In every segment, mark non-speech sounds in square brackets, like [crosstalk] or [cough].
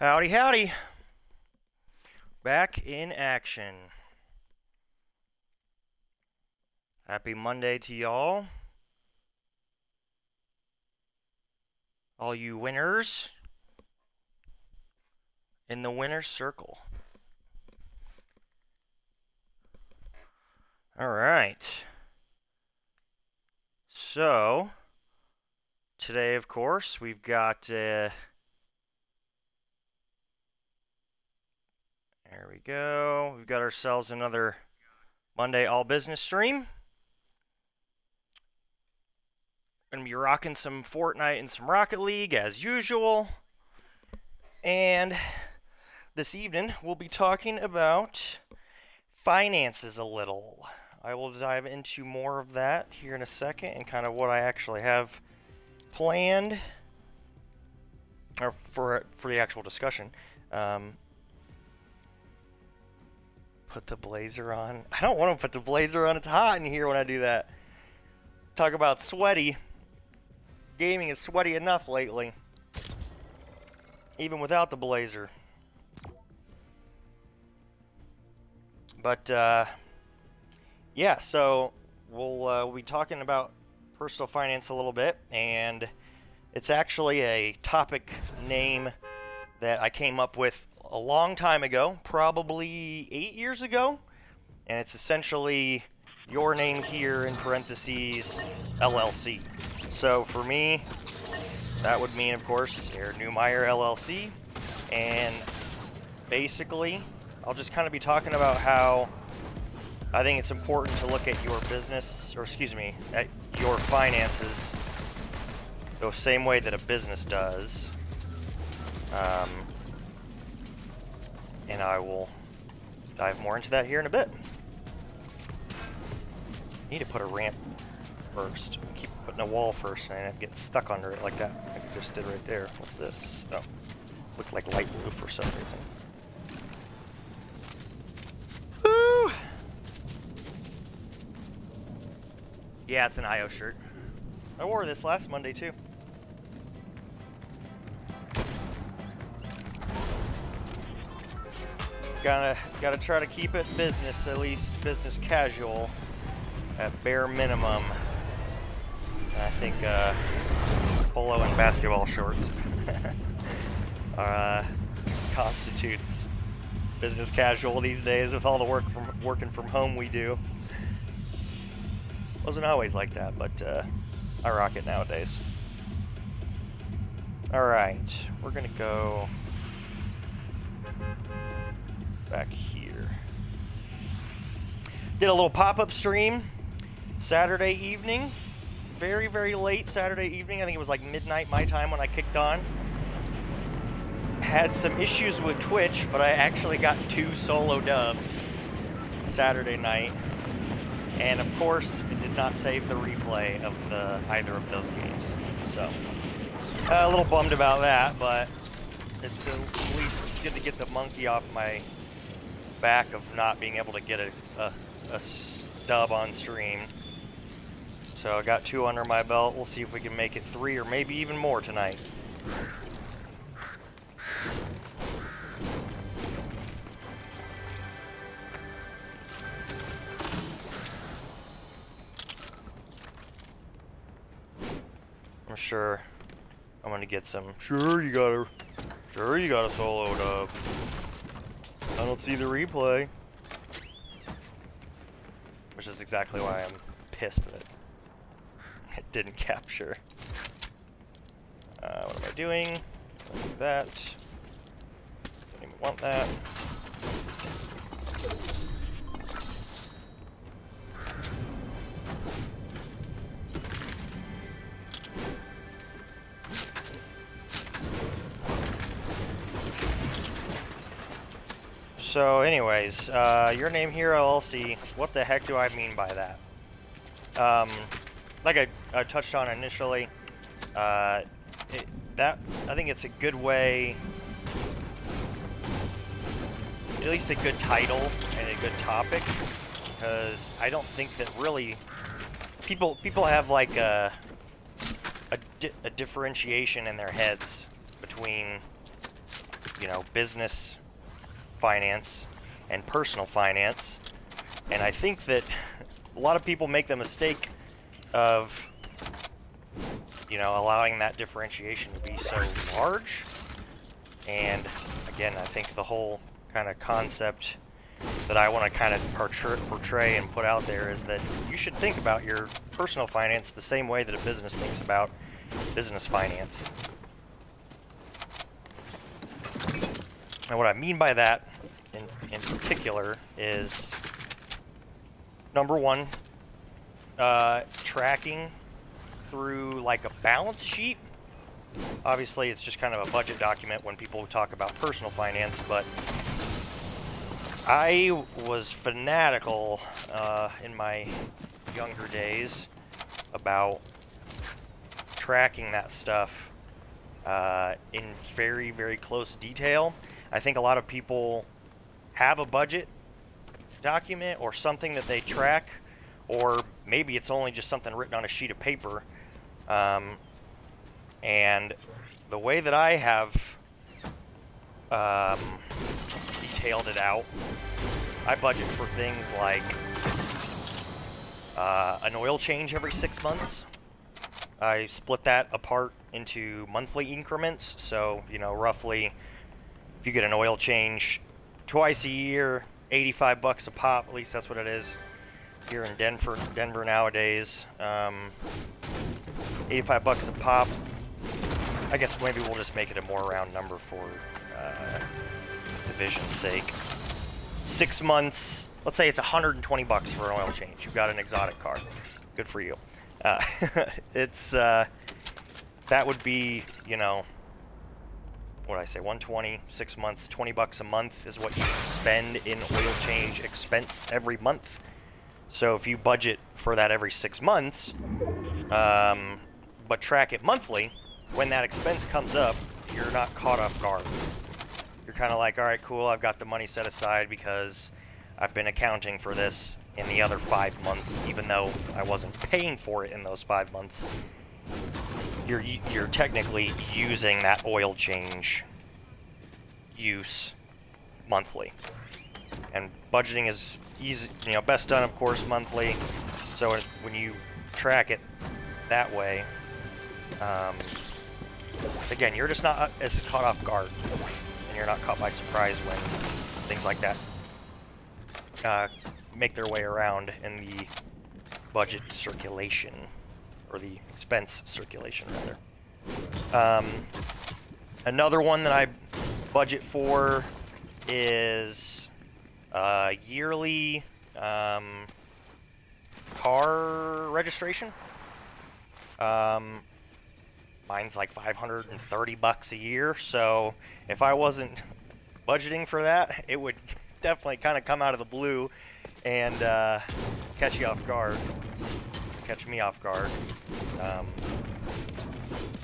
Howdy, howdy. Back in action. Happy Monday to y'all. All you winners in the winner's circle. All right. So, today, of course, we've got. Uh, there we go. We've got ourselves another Monday All Business stream. Gonna be rocking some Fortnite and some Rocket League as usual. And this evening, we'll be talking about finances a little. I will dive into more of that here in a second and kind of what I actually have planned or for for the actual discussion. Um, put the blazer on. I don't want to put the blazer on. It's hot in here when I do that. Talk about sweaty. Gaming is sweaty enough lately. Even without the blazer. But, uh, yeah, so we'll, uh, we'll be talking about personal finance a little bit, and it's actually a topic name that I came up with a long time ago, probably eight years ago, and it's essentially your name here in parentheses LLC. So for me, that would mean, of course, Aaron Newmeyer LLC, and basically, I'll just kind of be talking about how I think it's important to look at your business, or excuse me, at your finances the same way that a business does. Um, and I will dive more into that here in a bit. Need to put a ramp first. Keep putting a wall first, and I get stuck under it like that, like I just did right there. What's this? Oh, looked like light blue for some reason. Woo! Yeah, it's an IO shirt. I wore this last Monday too. Gotta, gotta try to keep it business, at least business casual, at bare minimum. And I think uh, polo and basketball shorts [laughs] uh, constitutes business casual these days with all the work from working from home we do. Wasn't always like that, but uh, I rock it nowadays. All right, we're gonna go back here. Did a little pop-up stream Saturday evening. Very, very late Saturday evening. I think it was like midnight my time when I kicked on. Had some issues with Twitch, but I actually got two solo dubs Saturday night. And of course, it did not save the replay of the either of those games. So, uh, a little bummed about that, but it's at least good to get the monkey off my back of not being able to get a, a, a stub on stream. So I got two under my belt. We'll see if we can make it three or maybe even more tonight. I'm sure I'm gonna get some. Sure, you got a. Sure, you got a solo dub. I don't see the replay. Which is exactly why I'm pissed that it [laughs] didn't capture. Uh, what am I doing? Do that. Don't even want that. So anyways, uh, your name here LLC, what the heck do I mean by that? Um, like I, I touched on initially, uh, it, that I think it's a good way, at least a good title and a good topic, because I don't think that really people people have like a a, di a differentiation in their heads between you know, business finance and personal finance. And I think that a lot of people make the mistake of, you know, allowing that differentiation to be so large. And again, I think the whole kind of concept that I want to kind of portray and put out there is that you should think about your personal finance the same way that a business thinks about business finance. And what I mean by that, in, in particular, is number one, uh, tracking through like a balance sheet. Obviously, it's just kind of a budget document when people talk about personal finance, but I was fanatical uh, in my younger days about tracking that stuff uh, in very, very close detail. I think a lot of people have a budget document or something that they track, or maybe it's only just something written on a sheet of paper. Um, and the way that I have um, detailed it out, I budget for things like uh, an oil change every six months. I split that apart into monthly increments, so, you know, roughly if you get an oil change twice a year, 85 bucks a pop, at least that's what it is here in Denver, Denver nowadays. Um, 85 bucks a pop. I guess maybe we'll just make it a more round number for uh, division's sake. Six months, let's say it's 120 bucks for an oil change. You've got an exotic car. Good for you. Uh, [laughs] it's, uh, that would be, you know, what I say, 120, six months, 20 bucks a month is what you spend in oil change expense every month. So if you budget for that every six months, um, but track it monthly, when that expense comes up, you're not caught off guard. You're kind of like, all right, cool, I've got the money set aside because I've been accounting for this in the other five months, even though I wasn't paying for it in those five months you're you're technically using that oil change use monthly. And budgeting is easy, you know, best done, of course, monthly. So when you track it that way, um, again, you're just not as caught off guard, and you're not caught by surprise when things like that uh, make their way around in the budget circulation or the expense circulation rather. Um, another one that I budget for is uh, yearly um, car registration. Um, mine's like 530 bucks a year, so if I wasn't budgeting for that, [laughs] it would definitely kind of come out of the blue and uh, catch you off guard catch me off guard. Um,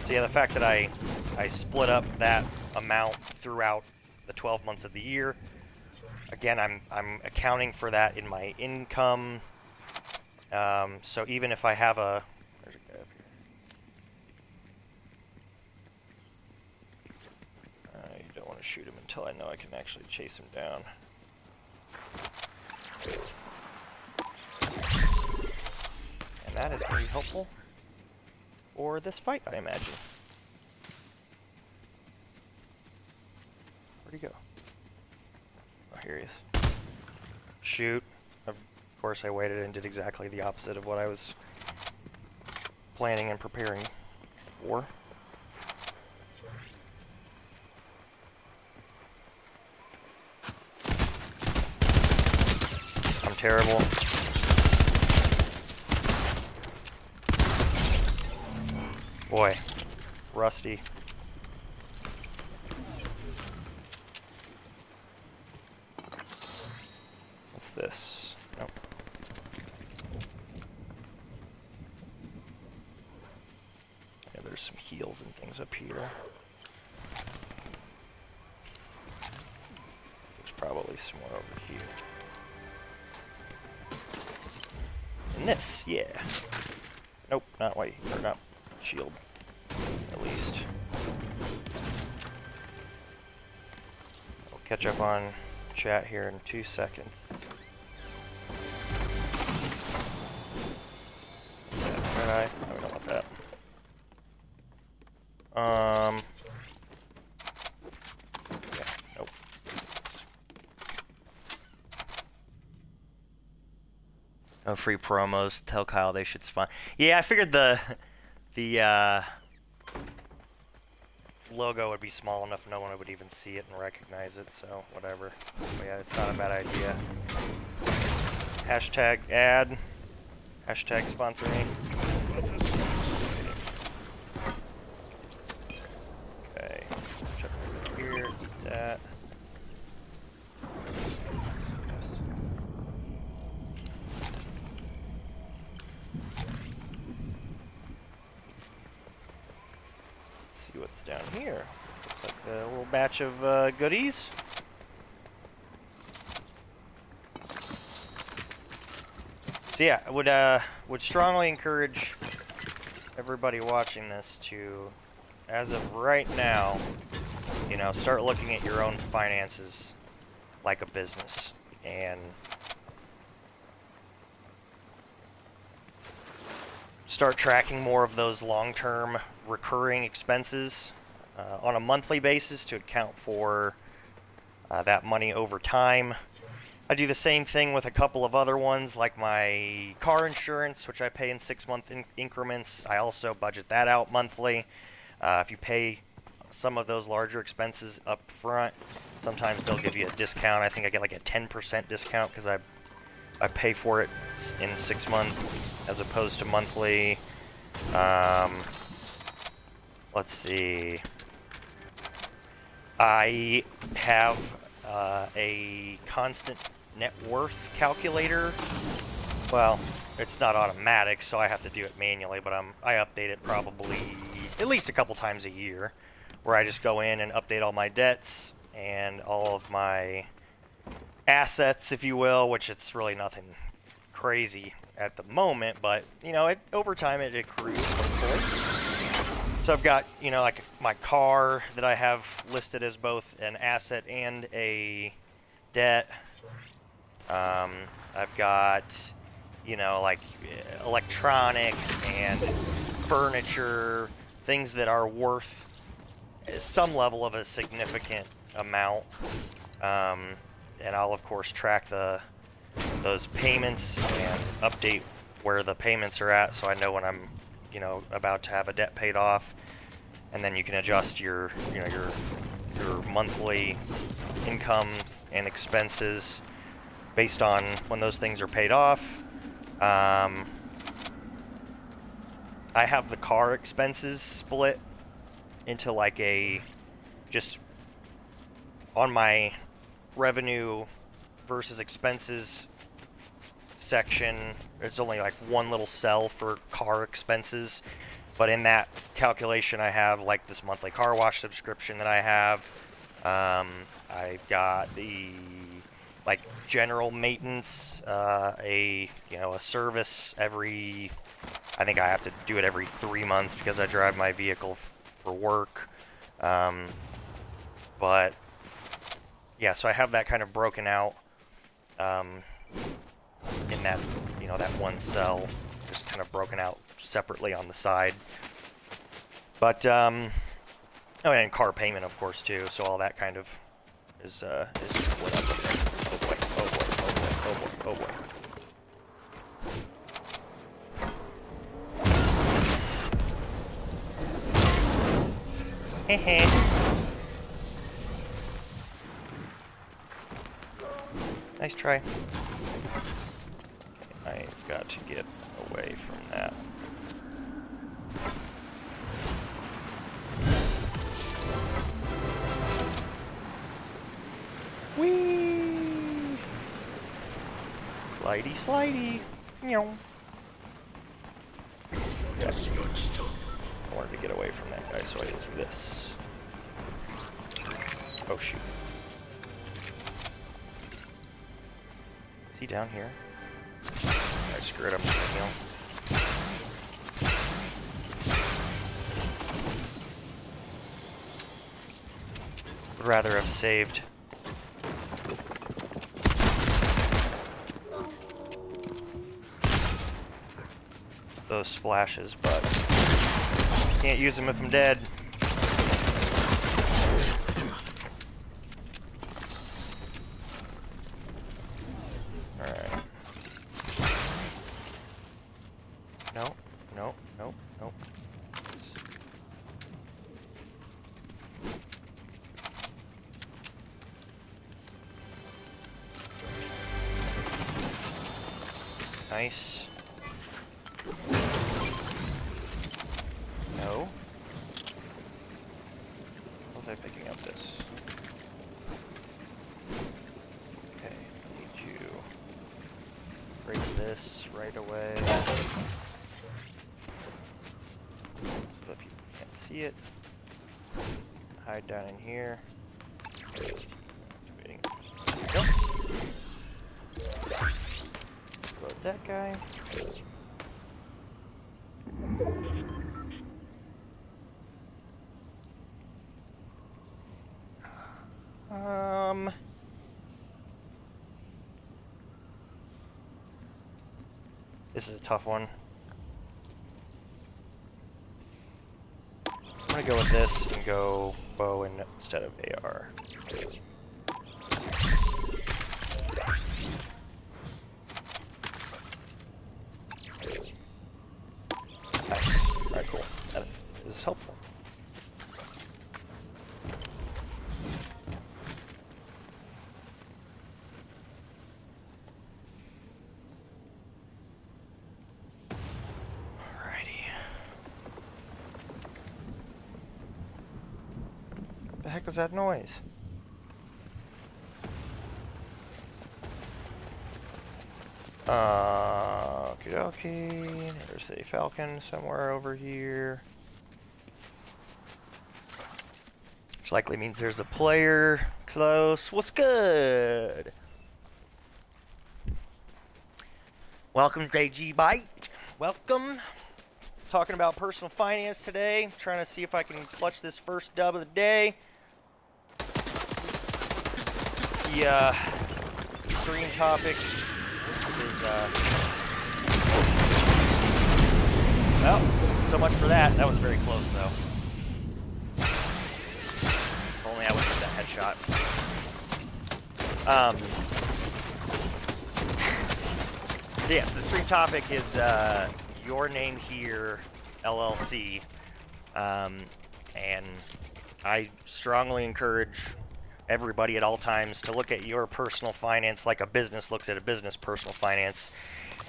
so yeah, the fact that I, I split up that amount throughout the 12 months of the year, again, I'm, I'm accounting for that in my income. Um, so even if I have a, I don't want to shoot him until I know I can actually chase him down. That is pretty helpful Or this fight, I imagine. Where'd he go? Oh, here he is. Shoot. Of course, I waited and did exactly the opposite of what I was planning and preparing for. I'm terrible. Boy, rusty. What's this? Nope. Yeah, there's some heals and things up here. There's probably some more over here. And this, yeah. Nope, not white, or not shield, at least. We'll catch up on chat here in two seconds. Red we don't want that. Um. Yeah, nope. No free promos. Tell Kyle they should spawn. Yeah, I figured the the uh, logo would be small enough no one would even see it and recognize it, so whatever. But yeah, it's not a bad idea. Hashtag ad. Hashtag sponsor me. Okay. Check here, eat that. Let's see what's down here. Looks like a little batch of uh, goodies. So yeah, I would uh, would strongly encourage everybody watching this to, as of right now, you know, start looking at your own finances like a business and start tracking more of those long-term recurring expenses uh, on a monthly basis to account for uh, that money over time. I do the same thing with a couple of other ones, like my car insurance, which I pay in six-month in increments. I also budget that out monthly. Uh, if you pay some of those larger expenses up front, sometimes they'll give you a discount. I think I get like a 10% discount because I I pay for it in six months as opposed to monthly. Um, let's see. I have uh, a constant net worth calculator. Well, it's not automatic, so I have to do it manually, but I'm, I update it probably at least a couple times a year, where I just go in and update all my debts and all of my assets, if you will, which it's really nothing crazy at the moment, but, you know, it over time it accrues. So I've got, you know, like my car that I have listed as both an asset and a debt. Um, I've got, you know, like electronics and furniture, things that are worth some level of a significant amount. Um, and I'll of course track the those payments and update where the payments are at so I know when I'm you know about to have a debt paid off and then you can adjust your you know your your monthly income and expenses based on when those things are paid off. Um, I have the car expenses split into like a just on my revenue versus expenses section, there's only like one little cell for car expenses. But in that calculation, I have like this monthly car wash subscription that I have. Um, I've got the like general maintenance, uh, a you know a service every. I think I have to do it every three months because I drive my vehicle for work. Um, but yeah, so I have that kind of broken out um, in that, you know, that one cell, just kind of broken out separately on the side. But, um, oh, and car payment, of course, too, so all that kind of is, uh, is split up. Oh boy, oh boy, oh boy, oh boy, oh boy. Hehe. Nice try. I've got to get away from that. Whee! Slidey, slidey. Meow. I wanted to get away from that guy, so I do this. Oh shoot. Is he down here? I screwed him. You know. Would rather have saved. Those splashes, but can't use them if I'm dead. This is a tough one. I'm gonna go with this and go bow instead of AR. Nice. Alright, cool. That is helpful. Alrighty. The heck was that noise? Uh, okie dokie. There's a falcon somewhere over here. Which likely means there's a player close. What's good? Welcome, JG Byte. Welcome. Talking about personal finance today. Trying to see if I can clutch this first dub of the day. The uh, stream topic is uh well so much for that. That was very close though. If only I would have that headshot. Um so yes the stream topic is uh your name here LLC um and I strongly encourage everybody at all times to look at your personal finance like a business looks at a business personal finance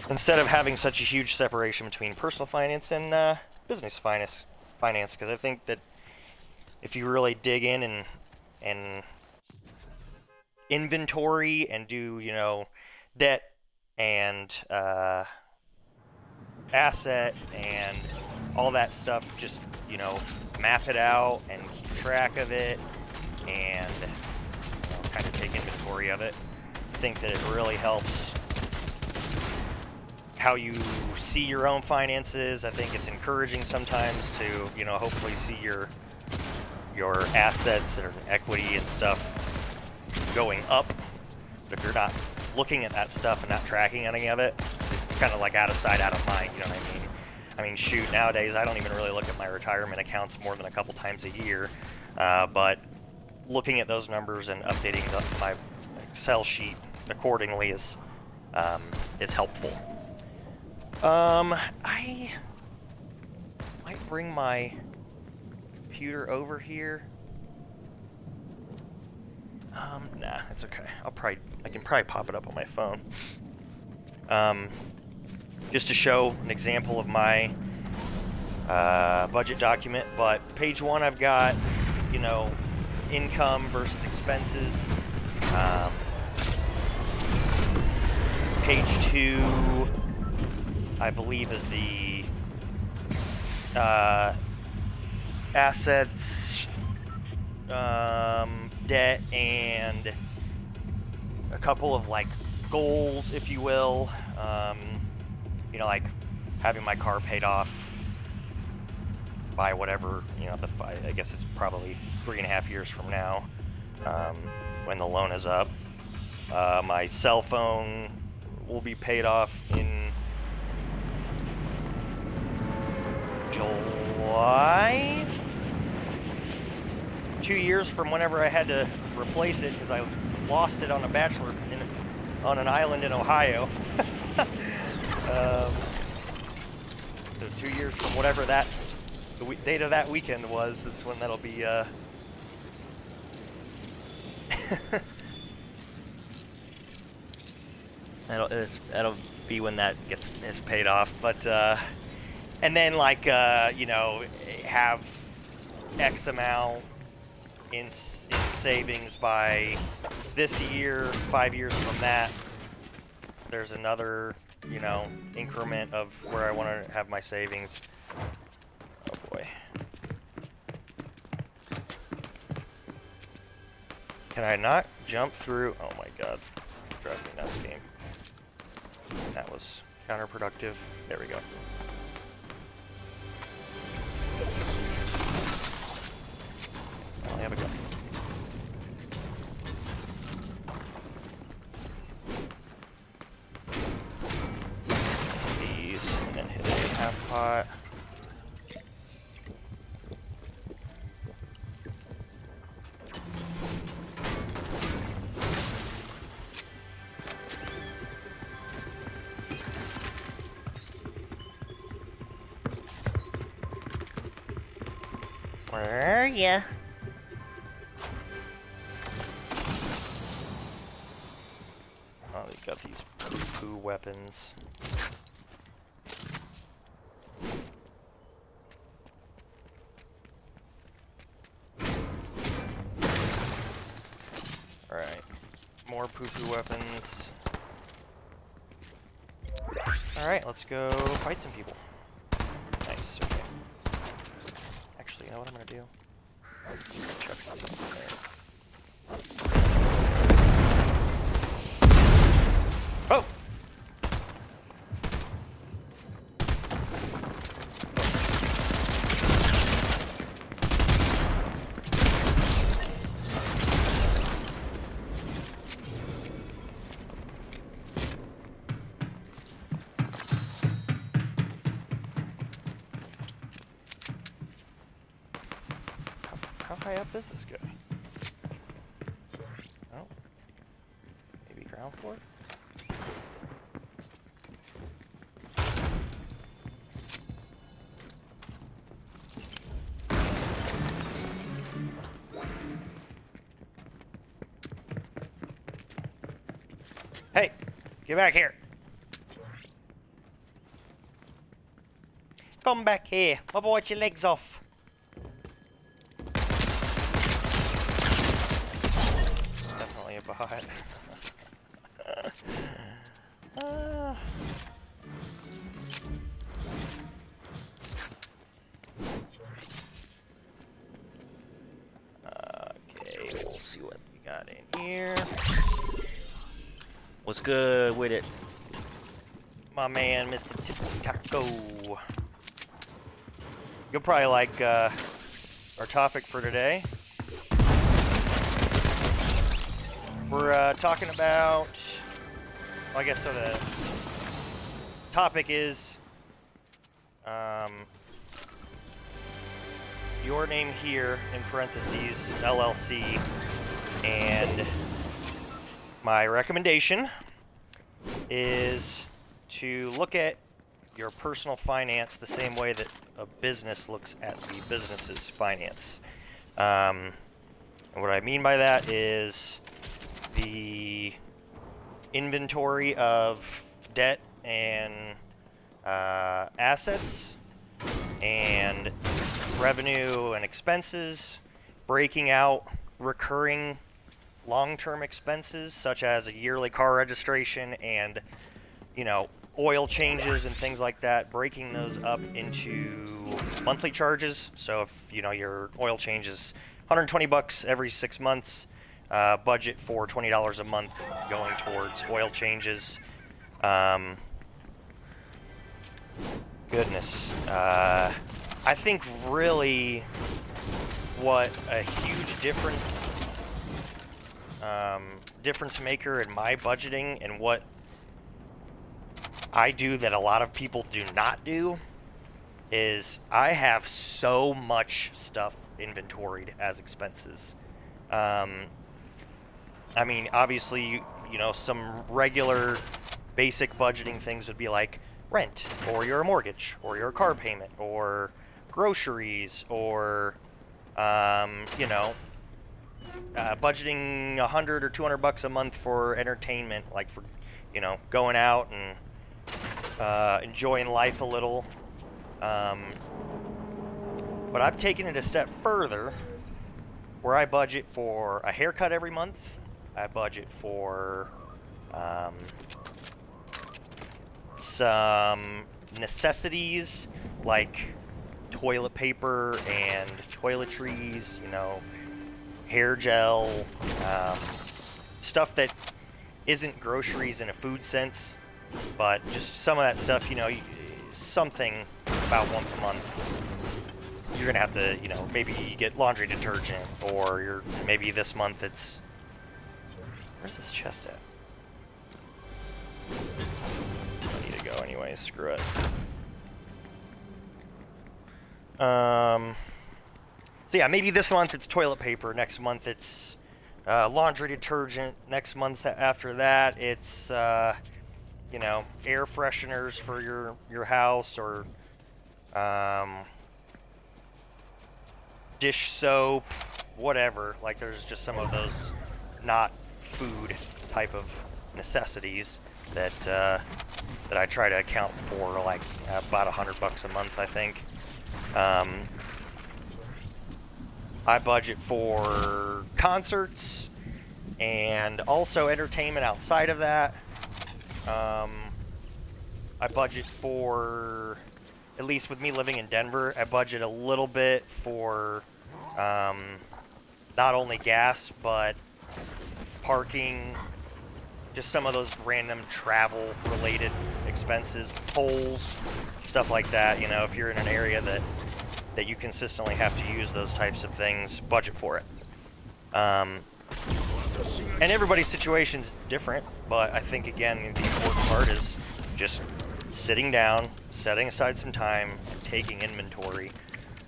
instead of having such a huge separation between personal finance and uh, business finance finance. Because I think that if you really dig in and and inventory and do you know debt and uh, asset and all that stuff just you know map it out and keep track of it and you know, kind of take inventory of it. I think that it really helps how you see your own finances. I think it's encouraging sometimes to, you know, hopefully see your your assets or equity and stuff going up. But if you're not looking at that stuff and not tracking any of it, it's kind of like out of sight, out of mind, you know what I mean? I mean, shoot, nowadays I don't even really look at my retirement accounts more than a couple times a year. Uh, but looking at those numbers and updating the, my Excel sheet accordingly is um, is helpful. Um, I might bring my computer over here. Um, nah, it's okay. I'll probably I can probably pop it up on my phone. Um, just to show an example of my uh, budget document. But page one, I've got you know income versus expenses. Um, page two, I believe, is the uh, assets, um, debt, and a couple of like goals, if you will. Um, you know, like having my car paid off by whatever, you know, the I guess it's probably three and a half years from now um, when the loan is up. Uh, my cell phone will be paid off in July? Two years from whenever I had to replace it because I lost it on a bachelor in, on an island in Ohio. [laughs] um, so two years from whatever that the date of that weekend was is when that'll be. Uh, [laughs] that'll that'll be when that gets is paid off, but uh, and then like uh, you know have X amount in, in savings by this year, five years from that. There's another you know increment of where I want to have my savings. Can I not jump through? Oh my god. Drive me nuts game. That was counterproductive. There we go. I have a gun. These, and then hit a half pot. Where are ya? Oh, they've got these poo-poo weapons. Alright. More poo-poo weapons. Alright, let's go fight some people. Nice, okay. Actually, you know what I'm gonna do? Get back here! Come back here! I'll bite your legs off! Taco. You'll probably like uh, our topic for today. We're uh, talking about, well, I guess so the topic is um, your name here in parentheses, LLC, and my recommendation is to look at your personal finance the same way that a business looks at the business's finance. Um, and what I mean by that is the inventory of debt and uh, assets and revenue and expenses, breaking out recurring long-term expenses such as a yearly car registration and you know oil changes and things like that breaking those up into monthly charges so if you know your oil changes 120 bucks every six months uh, budget for $20 a month going towards oil changes. Um, goodness. Uh, I think really what a huge difference um, difference maker in my budgeting and what I do that a lot of people do not do is I have so much stuff inventoried as expenses. Um, I mean, obviously, you, you know, some regular basic budgeting things would be like rent, or your mortgage, or your car payment, or groceries, or, um, you know, uh, budgeting 100 or 200 bucks a month for entertainment, like for, you know, going out and uh, enjoying life a little. Um, but I've taken it a step further where I budget for a haircut every month. I budget for um, some necessities like toilet paper and toiletries, you know, hair gel, um, stuff that isn't groceries in a food sense, but just some of that stuff, you know, something about once a month. You're gonna have to, you know, maybe you get laundry detergent, or you're maybe this month it's. Where's this chest at? I need to go anyway. Screw it. Um. So yeah, maybe this month it's toilet paper. Next month it's uh, laundry detergent. Next month after that it's uh, you know air fresheners for your your house or um, dish soap, whatever. Like there's just some of those not food type of necessities that uh, that I try to account for like about a hundred bucks a month, I think. Um, I budget for concerts and also entertainment outside of that. Um, I budget for, at least with me living in Denver, I budget a little bit for um, not only gas, but parking, just some of those random travel related expenses, tolls, stuff like that. You know, if you're in an area that that you consistently have to use those types of things, budget for it. Um, and everybody's situation's different, but I think, again, the important part is just sitting down, setting aside some time, and taking inventory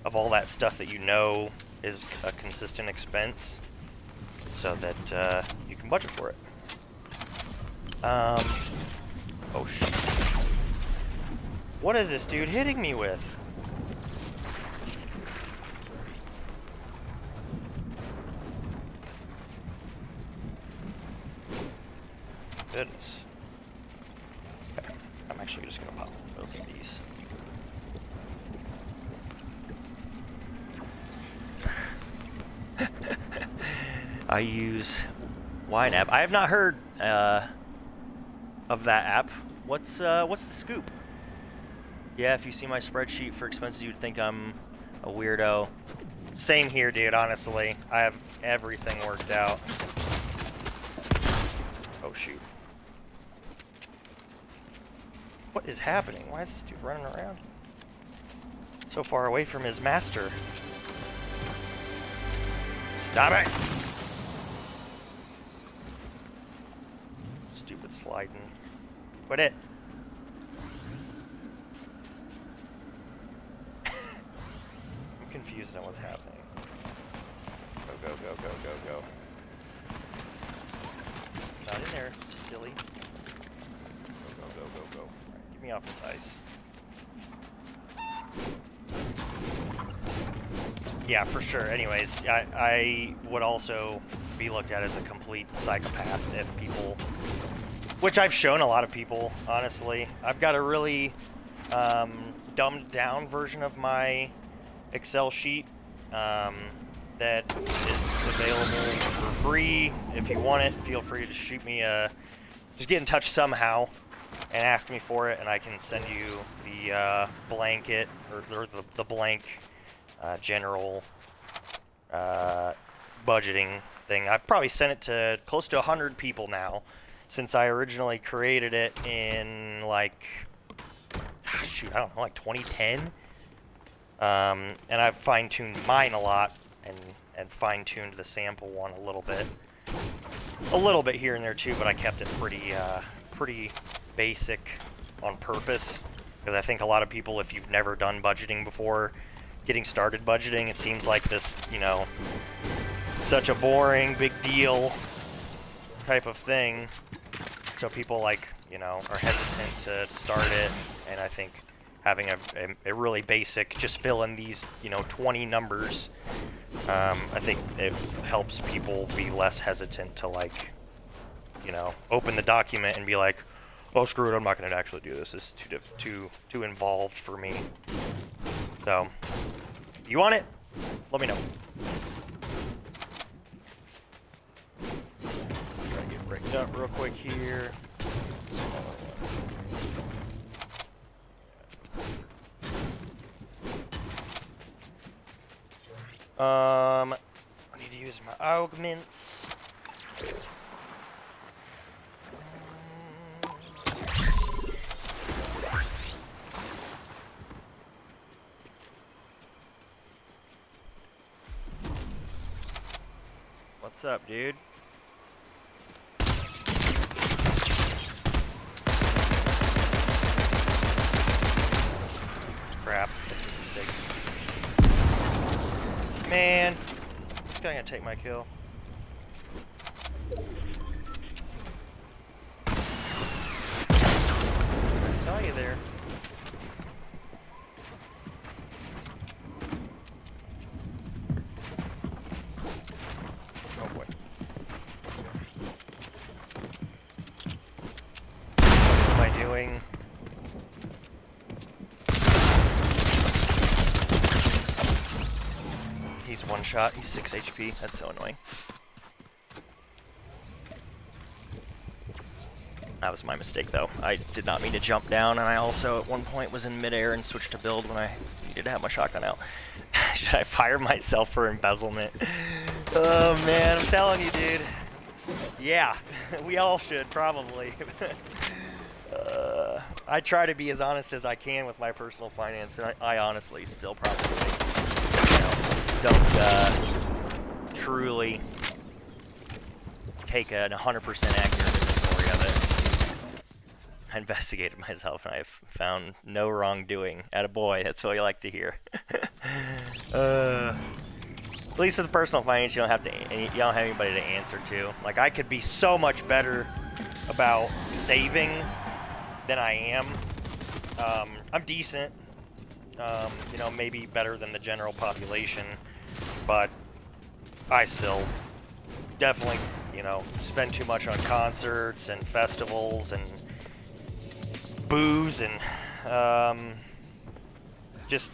of all that stuff that you know is a consistent expense so that uh, you can budget for it. Um, oh, shit. What is this dude hitting me with? Goodness. Okay. I'm actually just gonna pop both of these. [laughs] I use YNAB. I have not heard uh, of that app. What's uh, what's the scoop? Yeah, if you see my spreadsheet for expenses, you'd think I'm a weirdo. Same here, dude, honestly. I have everything worked out. Oh, shoot. What is happening? Why is this dude running around? So far away from his master. Stop it! Stupid sliding. Quit it! [laughs] I'm confused on what's happening. Go, go, go, go, go, go. Not in there, silly. Go, go, go, go, go. Get me off this ice. Yeah, for sure. Anyways, I, I would also be looked at as a complete psychopath if people... Which I've shown a lot of people, honestly. I've got a really um, dumbed down version of my Excel sheet um, that is available for free. If you want it, feel free to shoot me a... Just get in touch somehow and ask me for it, and I can send you the uh, blanket or, or, the, the blank uh, general uh, budgeting thing. I've probably sent it to close to 100 people now since I originally created it in like, shoot, I don't know, like 2010. Um, and I've fine-tuned mine a lot and, and fine-tuned the sample one a little bit. A little bit here and there too, but I kept it pretty, uh, pretty basic on purpose. Because I think a lot of people, if you've never done budgeting before, getting started budgeting, it seems like this, you know, such a boring, big deal type of thing. So people like, you know, are hesitant to start it, and I think having a, a, a really basic, just fill in these, you know, 20 numbers, um, I think it helps people be less hesitant to like, you know, open the document and be like, oh screw it, I'm not going to actually do this. This is too too too involved for me. So, you want it? Let me know. Try to get bricked up real quick here. Um, I need to use my augments. What's up, dude? Crap, this is a mistake. Man, this guy gonna take my kill. I saw you there. Oh boy. What am I doing? He's one shot, he's 6 HP, that's so annoying. That was my mistake though. I did not mean to jump down and I also at one point was in midair and switched to build when I needed to have my shotgun out. [laughs] Should I fire myself for embezzlement? [laughs] Oh man, I'm telling you dude. Yeah, [laughs] we all should probably. uh, I try to be as honest as I can with my personal finance and I, I honestly still probably you know, don't uh, truly take an 100% accurate inventory of it. I investigated myself and I've found no wrongdoing. At a boy, that's what you like to hear. [laughs] uh, at least with personal finance, you don't have to. You don't have anybody to answer to. Like I could be so much better about saving than I am. Um, I'm decent. Um, you know, maybe better than the general population, but I still definitely, you know, spend too much on concerts and festivals and booze and um, just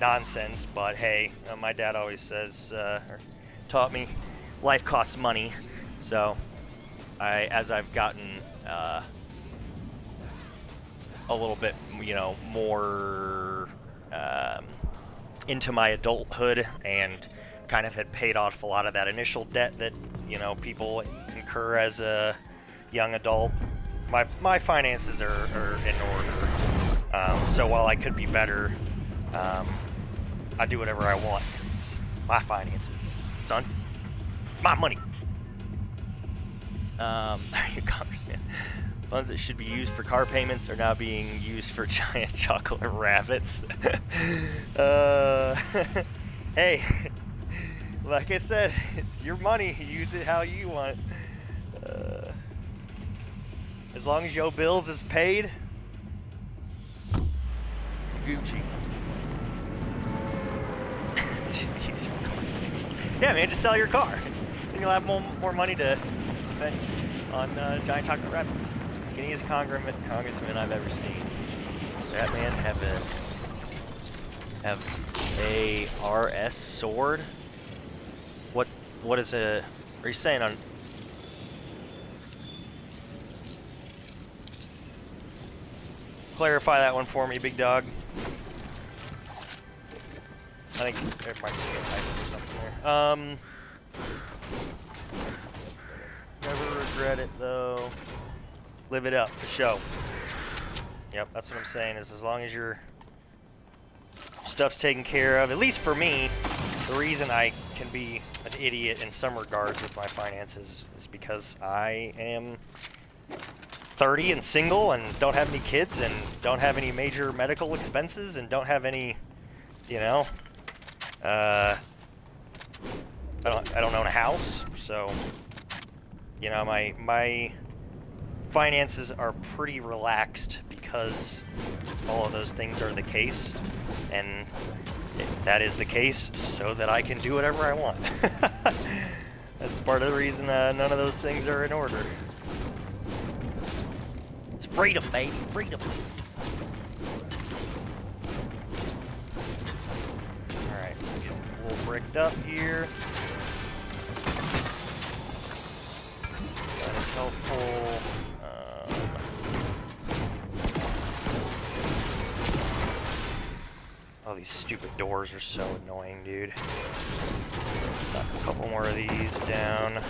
nonsense. But hey, my dad always says, uh, taught me, life costs money. So, I as I've gotten uh, a little bit, you know, more um, into my adulthood and kind of had paid off a lot of that initial debt that you know people incur as a young adult. My my finances are, are in order. Um, so while I could be better, um, I do whatever I want because it's my finances, son. My money. Um, [laughs] Congressman. Funds that should be used for car payments are now being used for [laughs] giant chocolate rabbits. [laughs] uh, hey, like I said, [laughs] it's your money. Use it how you want. Uh, as long as your bills is paid, Gucci. [laughs] yeah, man, just sell your car. Then you'll have more, more money to spend on uh, giant chocolate rabbits skinniest congressman, congressman I've ever seen. That man have a have a RS sword. What what is a? Are you saying on? Clarify that one for me, big dog. I think there might be a typo or something there. Um, never regret it though live it up for show. Yep, that's what I'm saying, is as long as your stuff's taken care of, at least for me, the reason I can be an idiot in some regards with my finances is because I am 30 and single and don't have any kids and don't have any major medical expenses and don't have any, you know, uh, I don't, I don't own a house, so, you know, my, my finances are pretty relaxed because all of those things are the case, and that is the case so that I can do whatever I want. [laughs] That's part of the reason uh, none of those things are in order. It's freedom, baby, freedom. Alright, get a little bricked up here. That is helpful. Oh, these stupid doors are so annoying, dude. Knock a couple more of these down.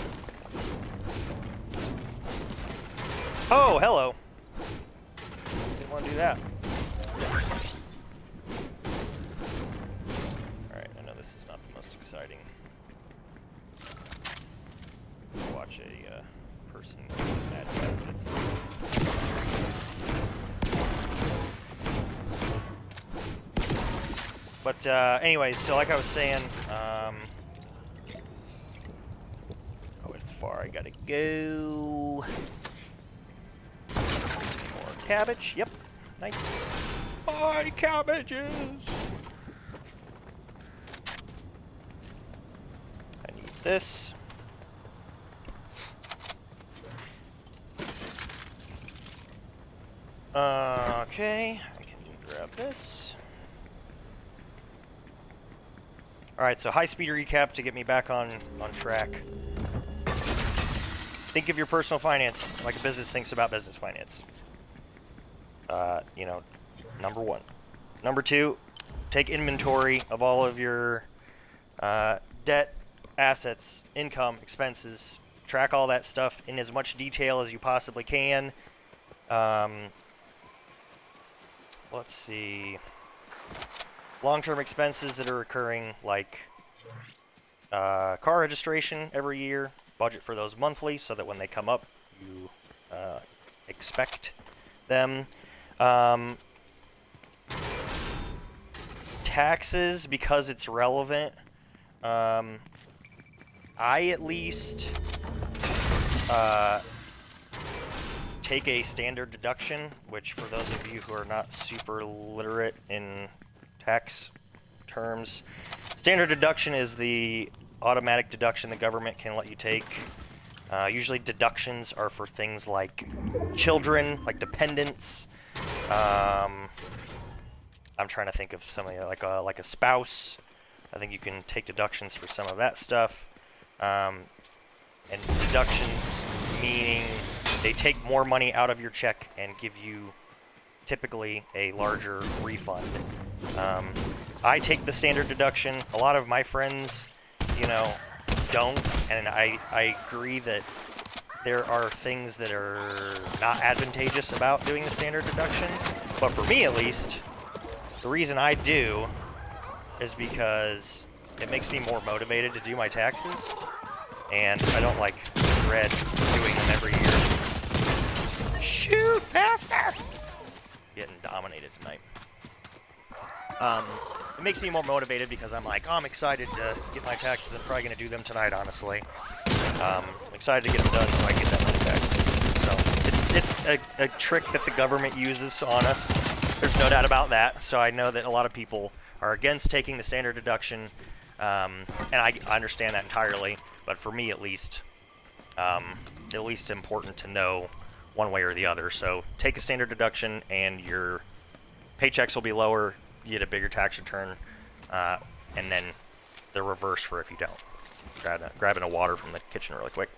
Oh, hello! Didn't want to do that. Alright, I know this is not the most exciting. Watch a uh, person But uh, anyways, so like I was saying, um, oh, it's far I gotta go. More cabbage. Yep, nice. Bye, cabbages. I need this. Uh, okay, I can grab this. Alright, so high speed recap to get me back on, on track. Think of your personal finance like a business thinks about business finance. Uh, you know, number one. Number two, take inventory of all of your uh, debt, assets, income, expenses. Track all that stuff in as much detail as you possibly can. Um, let's see long-term expenses that are occurring, like uh, car registration every year, budget for those monthly so that when they come up, you uh, expect them. Um, taxes, because it's relevant, um, I at least uh, take a standard deduction, which for those of you who are not super literate in tax terms. Standard deduction is the automatic deduction the government can let you take. Uh, usually deductions are for things like children, like dependents. Um, I'm trying to think of something like a, like a spouse. I think you can take deductions for some of that stuff. Um, and deductions meaning they take more money out of your check and give you typically a larger refund. Um, I take the standard deduction. A lot of my friends, you know, don't, and I, I agree that there are things that are not advantageous about doing the standard deduction. But for me, at least, the reason I do is because it makes me more motivated to do my taxes, and I don't, like, dread doing them every year. Shoot faster! Getting dominated tonight. Um, it makes me more motivated because I'm like, oh, I'm excited to get my taxes. I'm probably going to do them tonight, honestly. Um, I'm excited to get them done so I get that money back. So it's, it's a, a trick that the government uses on us. There's no doubt about that. So I know that a lot of people are against taking the standard deduction, um, and I, I, understand that entirely. But for me, at least, um, at least important to know one way or the other. So take a standard deduction and your paychecks will be lower, you get a bigger tax return, uh, and then the reverse for if you don't. Grab a, grabbing a water from the kitchen really quick.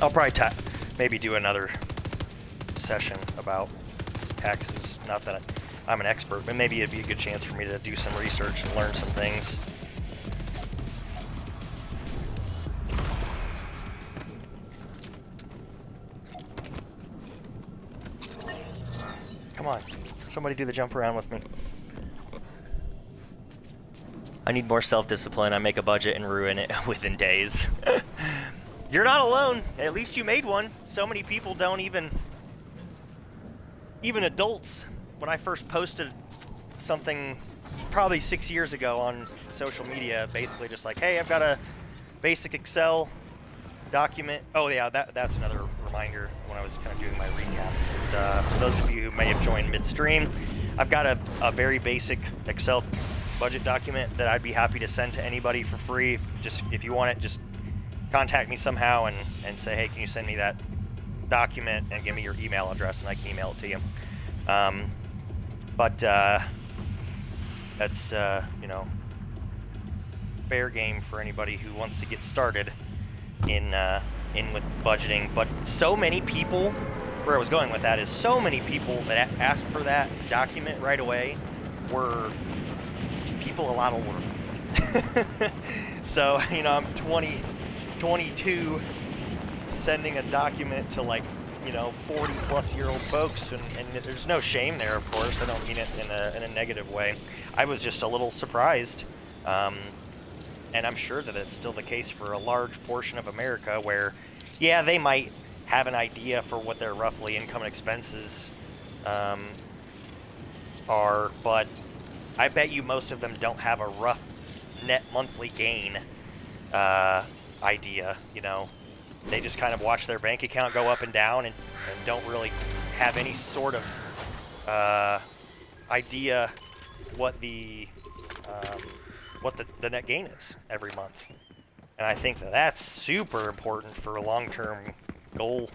I'll probably maybe do another session about taxes. Not that I'm an expert, but maybe it'd be a good chance for me to do some research and learn some things. Come on. Somebody do the jump around with me. I need more self-discipline. I make a budget and ruin it [laughs] within days. [laughs] You're not alone. At least you made one. So many people don't even... Even adults. When I first posted something probably six years ago on social media, basically just like, hey, I've got a basic Excel document. Oh yeah, that, that's another reminder when I was kind of doing my recap. Uh, for those of you who may have joined midstream, I've got a, a very basic Excel budget document that I'd be happy to send to anybody for free. Just if you want it, just contact me somehow and, and say, hey, can you send me that document and give me your email address and I can email it to you. Um, but uh, that's, uh, you know, fair game for anybody who wants to get started in, uh, in with budgeting. But so many people, where I was going with that is so many people that asked for that document right away were people a lot older. [laughs] so, you know, I'm 20, 22, sending a document to like, you know, 40 plus year old folks, and, and there's no shame there, of course. I don't mean it in a, in a negative way. I was just a little surprised. Um, and I'm sure that it's still the case for a large portion of America where, yeah, they might have an idea for what their roughly income and expenses um, are, but I bet you most of them don't have a rough net monthly gain uh, idea, you know. They just kind of watch their bank account go up and down and, and don't really have any sort of uh, idea what the um, what the, the net gain is every month. And I think that that's super important for long-term goal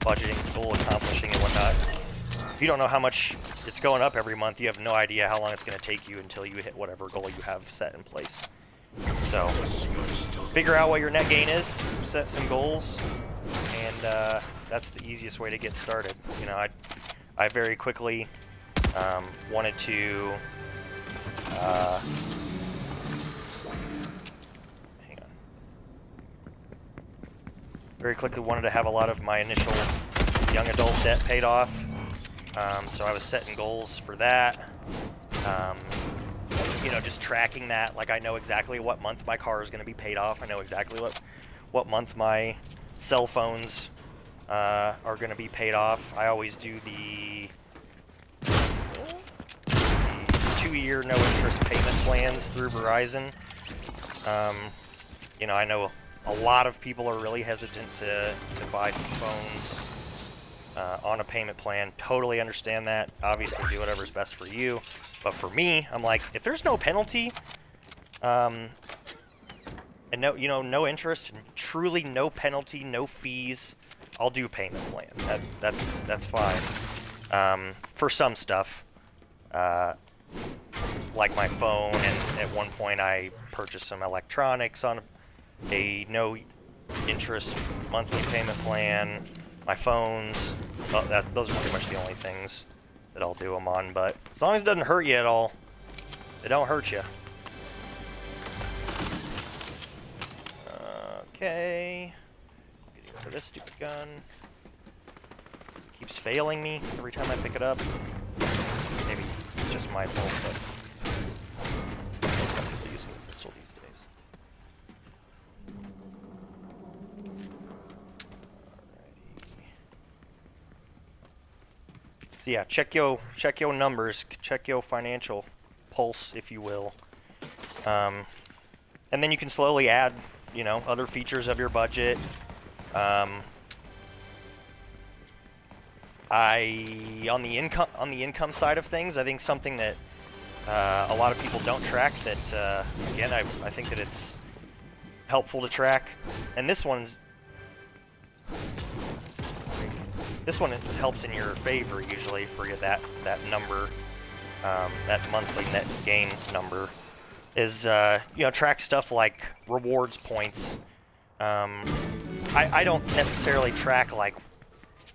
budgeting, goal accomplishing and whatnot if you don't know how much it's going up every month, you have no idea how long it's going to take you until you hit whatever goal you have set in place. So, figure out what your net gain is, set some goals, and uh, that's the easiest way to get started. You know, I, I very quickly um, wanted to uh, hang on. Very quickly wanted to have a lot of my initial young adult debt paid off um, so I was setting goals for that. Um, you know, just tracking that. Like I know exactly what month my car is going to be paid off. I know exactly what what month my cell phones uh, are going to be paid off. I always do the, the two-year no-interest payment plans through Verizon. Um, you know, I know a lot of people are really hesitant to, to buy phones uh, on a payment plan. Totally understand that. Obviously, do whatever's best for you. But for me, I'm like, if there's no penalty, um, and no, you know, no interest, truly no penalty, no fees, I'll do payment plan. That, that's that's fine. Um, for some stuff, uh, like my phone, and at one point I purchased some electronics on a no interest monthly payment plan my phones. Well, that, those are pretty much the only things that I'll do them on, but as long as it doesn't hurt you at all, it don't hurt you. Okay. Getting rid of this stupid gun. It keeps failing me every time I pick it up. Maybe it's just my fault, but So yeah, check your check your numbers, check your financial pulse, if you will, um, and then you can slowly add, you know, other features of your budget. Um, I on the income on the income side of things, I think something that uh, a lot of people don't track. That uh, again, I I think that it's helpful to track, and this one's this one helps in your favor usually for that that number, um, that monthly net gain number, is uh, you know track stuff like rewards points. Um, I, I don't necessarily track like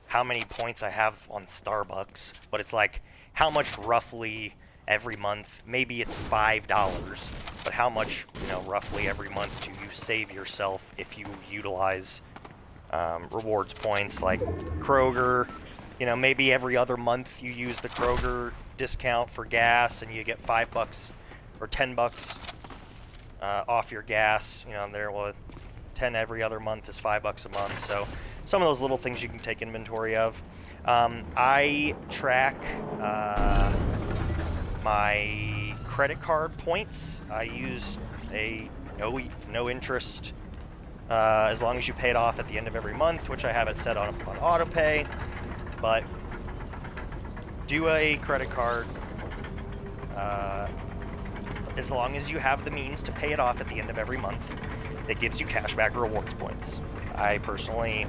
how many points I have on Starbucks, but it's like how much roughly every month. Maybe it's five dollars, but how much you know roughly every month do you save yourself if you utilize um, rewards points like Kroger, you know, maybe every other month you use the Kroger discount for gas and you get five bucks or ten bucks uh, off your gas. You know, there, well, ten every other month is five bucks a month. So some of those little things you can take inventory of. Um, I track uh, my credit card points. I use a no no interest uh, as long as you pay it off at the end of every month, which I have it set on, on auto pay. But do a credit card uh, as long as you have the means to pay it off at the end of every month. It gives you cashback rewards points. I personally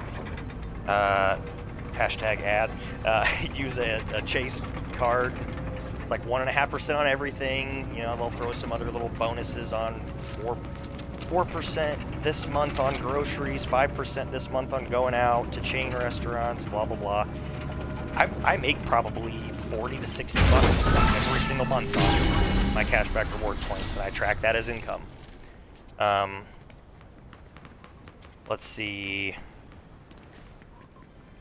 uh, hashtag ad, uh, [laughs] use a, a, Chase card. It's like one and a half percent on everything. You know, they'll throw some other little bonuses on four four percent this month on groceries, five percent this month on going out to chain restaurants, blah blah blah. I, I make probably 40 to 60 bucks every single month on my cashback rewards points, and I track that as income. Um, let's see.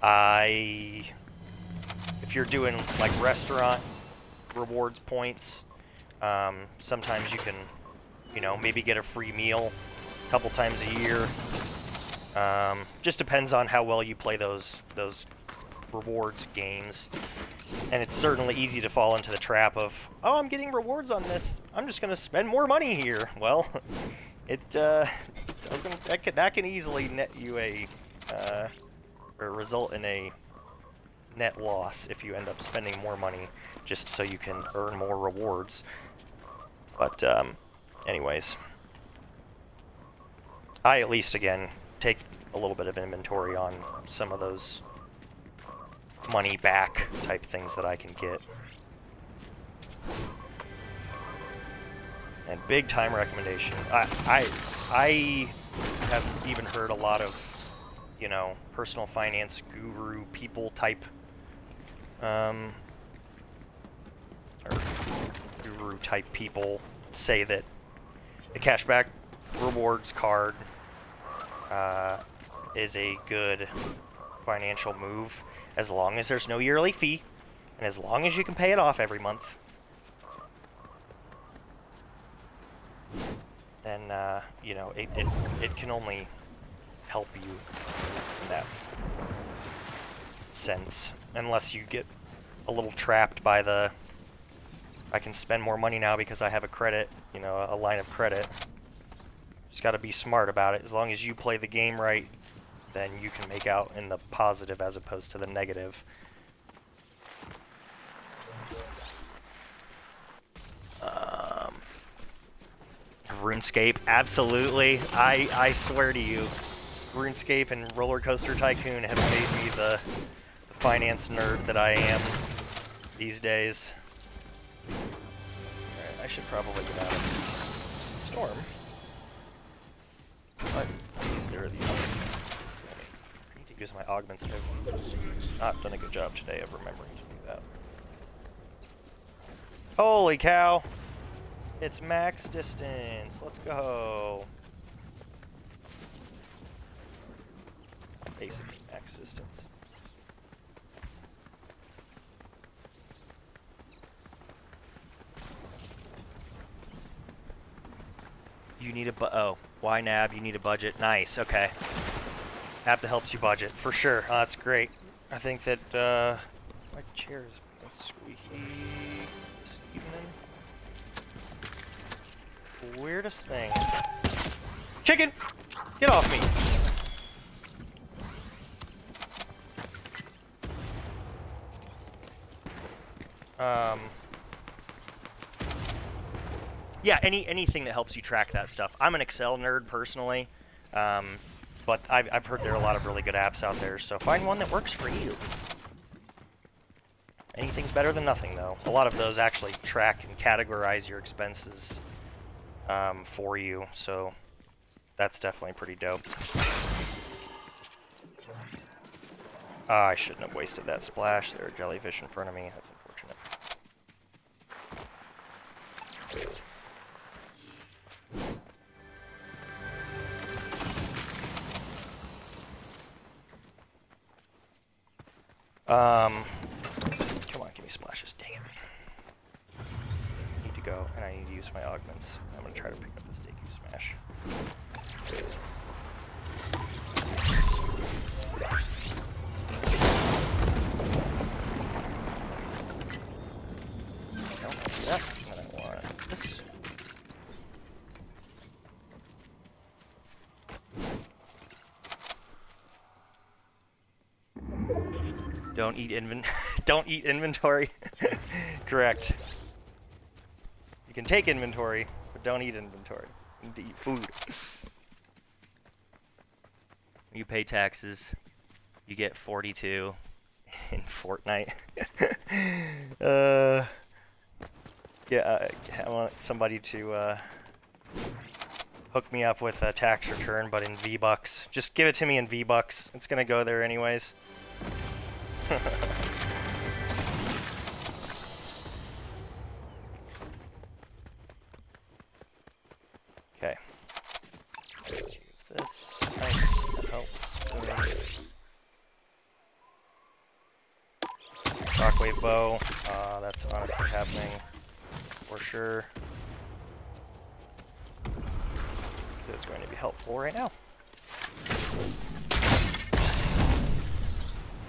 I, if you're doing like restaurant rewards points, um, sometimes you can, you know, maybe get a free meal a couple times a year. Um, just depends on how well you play those those rewards games. And it's certainly easy to fall into the trap of, oh, I'm getting rewards on this. I'm just going to spend more money here. Well, [laughs] it uh, doesn't. That can, that can easily net you a uh, or result in a net loss if you end up spending more money just so you can earn more rewards. But, um, anyways. I at least, again, take a little bit of inventory on some of those money back type things that I can get. And big time recommendation. I, I, I have even heard a lot of you know, personal finance guru people type, um, or guru type people say that the cashback rewards card uh, is a good financial move as long as there's no yearly fee and as long as you can pay it off every month. Then, uh, you know, it, it, it can only help you in that sense. Unless you get a little trapped by the I can spend more money now because I have a credit, you know, a line of credit. Just got to be smart about it. As long as you play the game right, then you can make out in the positive as opposed to the negative. Um, RuneScape, absolutely. I I swear to you, RuneScape and Roller Coaster Tycoon have made me the, the finance nerd that I am these days. Alright, I should probably get out of Storm. But these are the. I need to use my augments. I've not done a good job today of remembering to do that. Holy cow! It's max distance. Let's go. basically existence. You need a bu oh, YNAB? You need a budget. Nice, okay. App that helps you budget, for sure. Oh, that's great. I think that, uh, my chair is squeaky this evening. Weirdest thing. Chicken! Get off me! Um, yeah, any anything that helps you track that stuff. I'm an Excel nerd personally, um, but I've, I've heard there are a lot of really good apps out there, so find one that works for you. Anything's better than nothing, though. A lot of those actually track and categorize your expenses um, for you, so that's definitely pretty dope. Oh, I shouldn't have wasted that splash. There are jellyfish in front of me. That's Um, come on, give me splashes. Dang it. I need to go, and I need to use my augments. I'm gonna try to pick up this Deku Smash. Nope, that, and I want this. Don't eat invent. [laughs] Don't eat inventory. [laughs] Correct. You can take inventory, but don't eat inventory. You need to eat food. You pay taxes. You get 42 [laughs] in Fortnite. uh, yeah, uh, I want somebody to uh, hook me up with a tax return, but in V-Bucks. Just give it to me in V-Bucks. It's gonna go there anyways. Okay. Use this. Nice. Helps. Shockwave bow. Uh, that's honestly happening for sure. That's going to be helpful right now.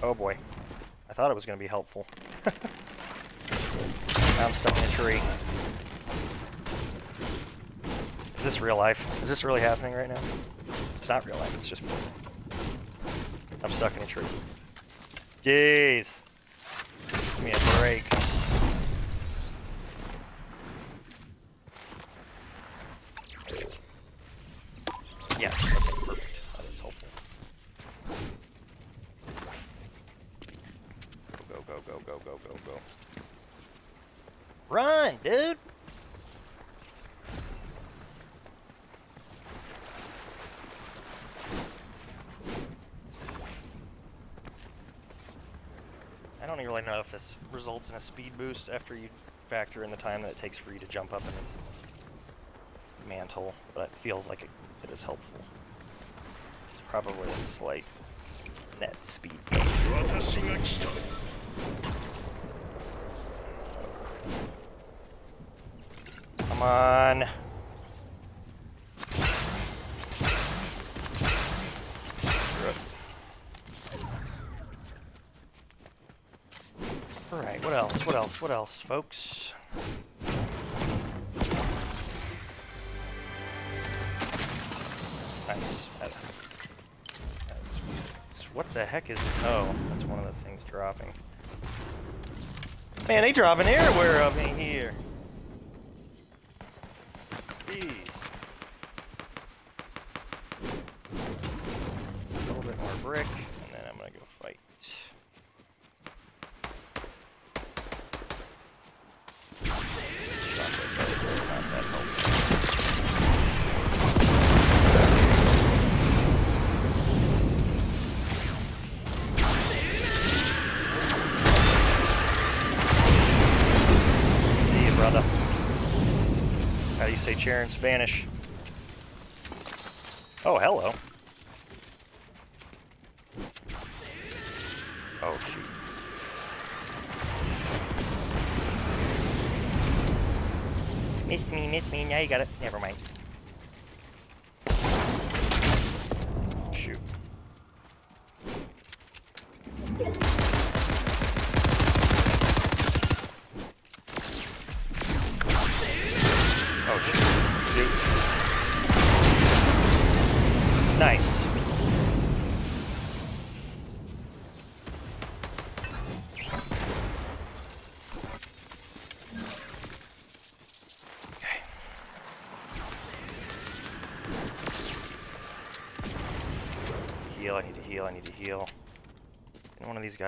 Oh boy. I thought it was going to be helpful. [laughs] now I'm stuck in a tree. Is this real life? Is this really happening right now? It's not real life, it's just I'm stuck in a tree. Jeez. Give me a break. Yes, okay, perfect. That is helpful. Go, go, go, go, go, go, go. Run, dude! I don't really know if this results in a speed boost after you factor in the time that it takes for you to jump up in the mantle, but it feels like it, it is helpful. It's probably a slight net speed boost. Come on. What else? What else? Folks? Nice. That- that's- what the heck is... Oh, that's one of the things dropping. Man, they dropping everywhere up in here. Jeez. A little bit more brick, and then I'm gonna go fight. Shockwave bow, not that helpful. See you, brother. How do you say chair in Spanish?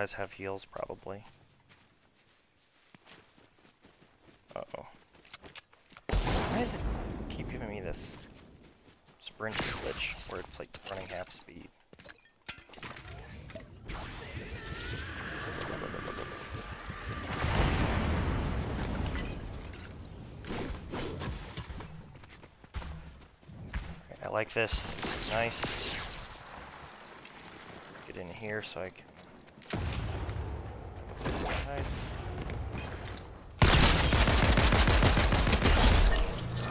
Guys have heals? Probably. Uh-oh. Why does it keep giving me this sprint glitch where it's like running half speed? I like this. This is nice. Get in here so I can hide.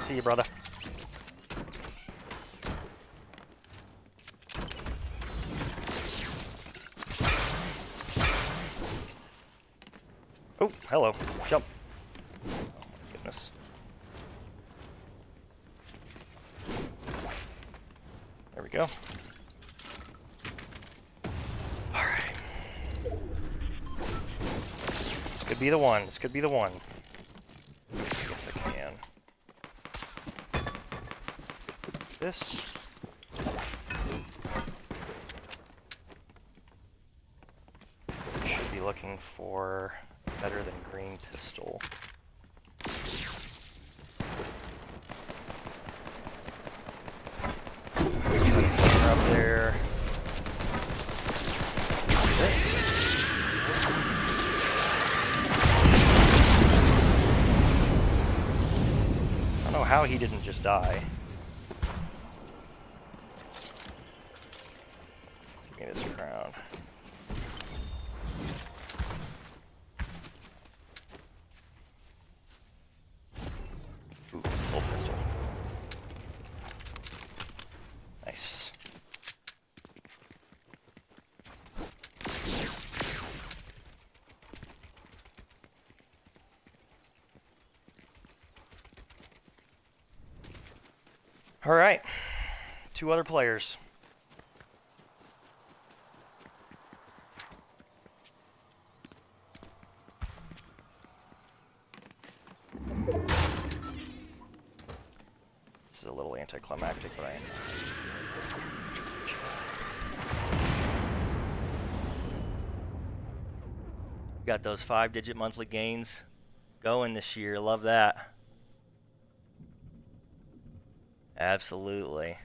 See you, brother. Oh, hello. Jump. Oh my goodness. There we go. Alright. This could the one. This could be the one. Yes, I can. This. Should be looking for better than green pistol. Die. Give me this crown. Ooh, old pistol. Nice. All right, two other players. This is a little anticlimactic, but I. Got those five digit monthly gains going this year. Love that. Absolutely.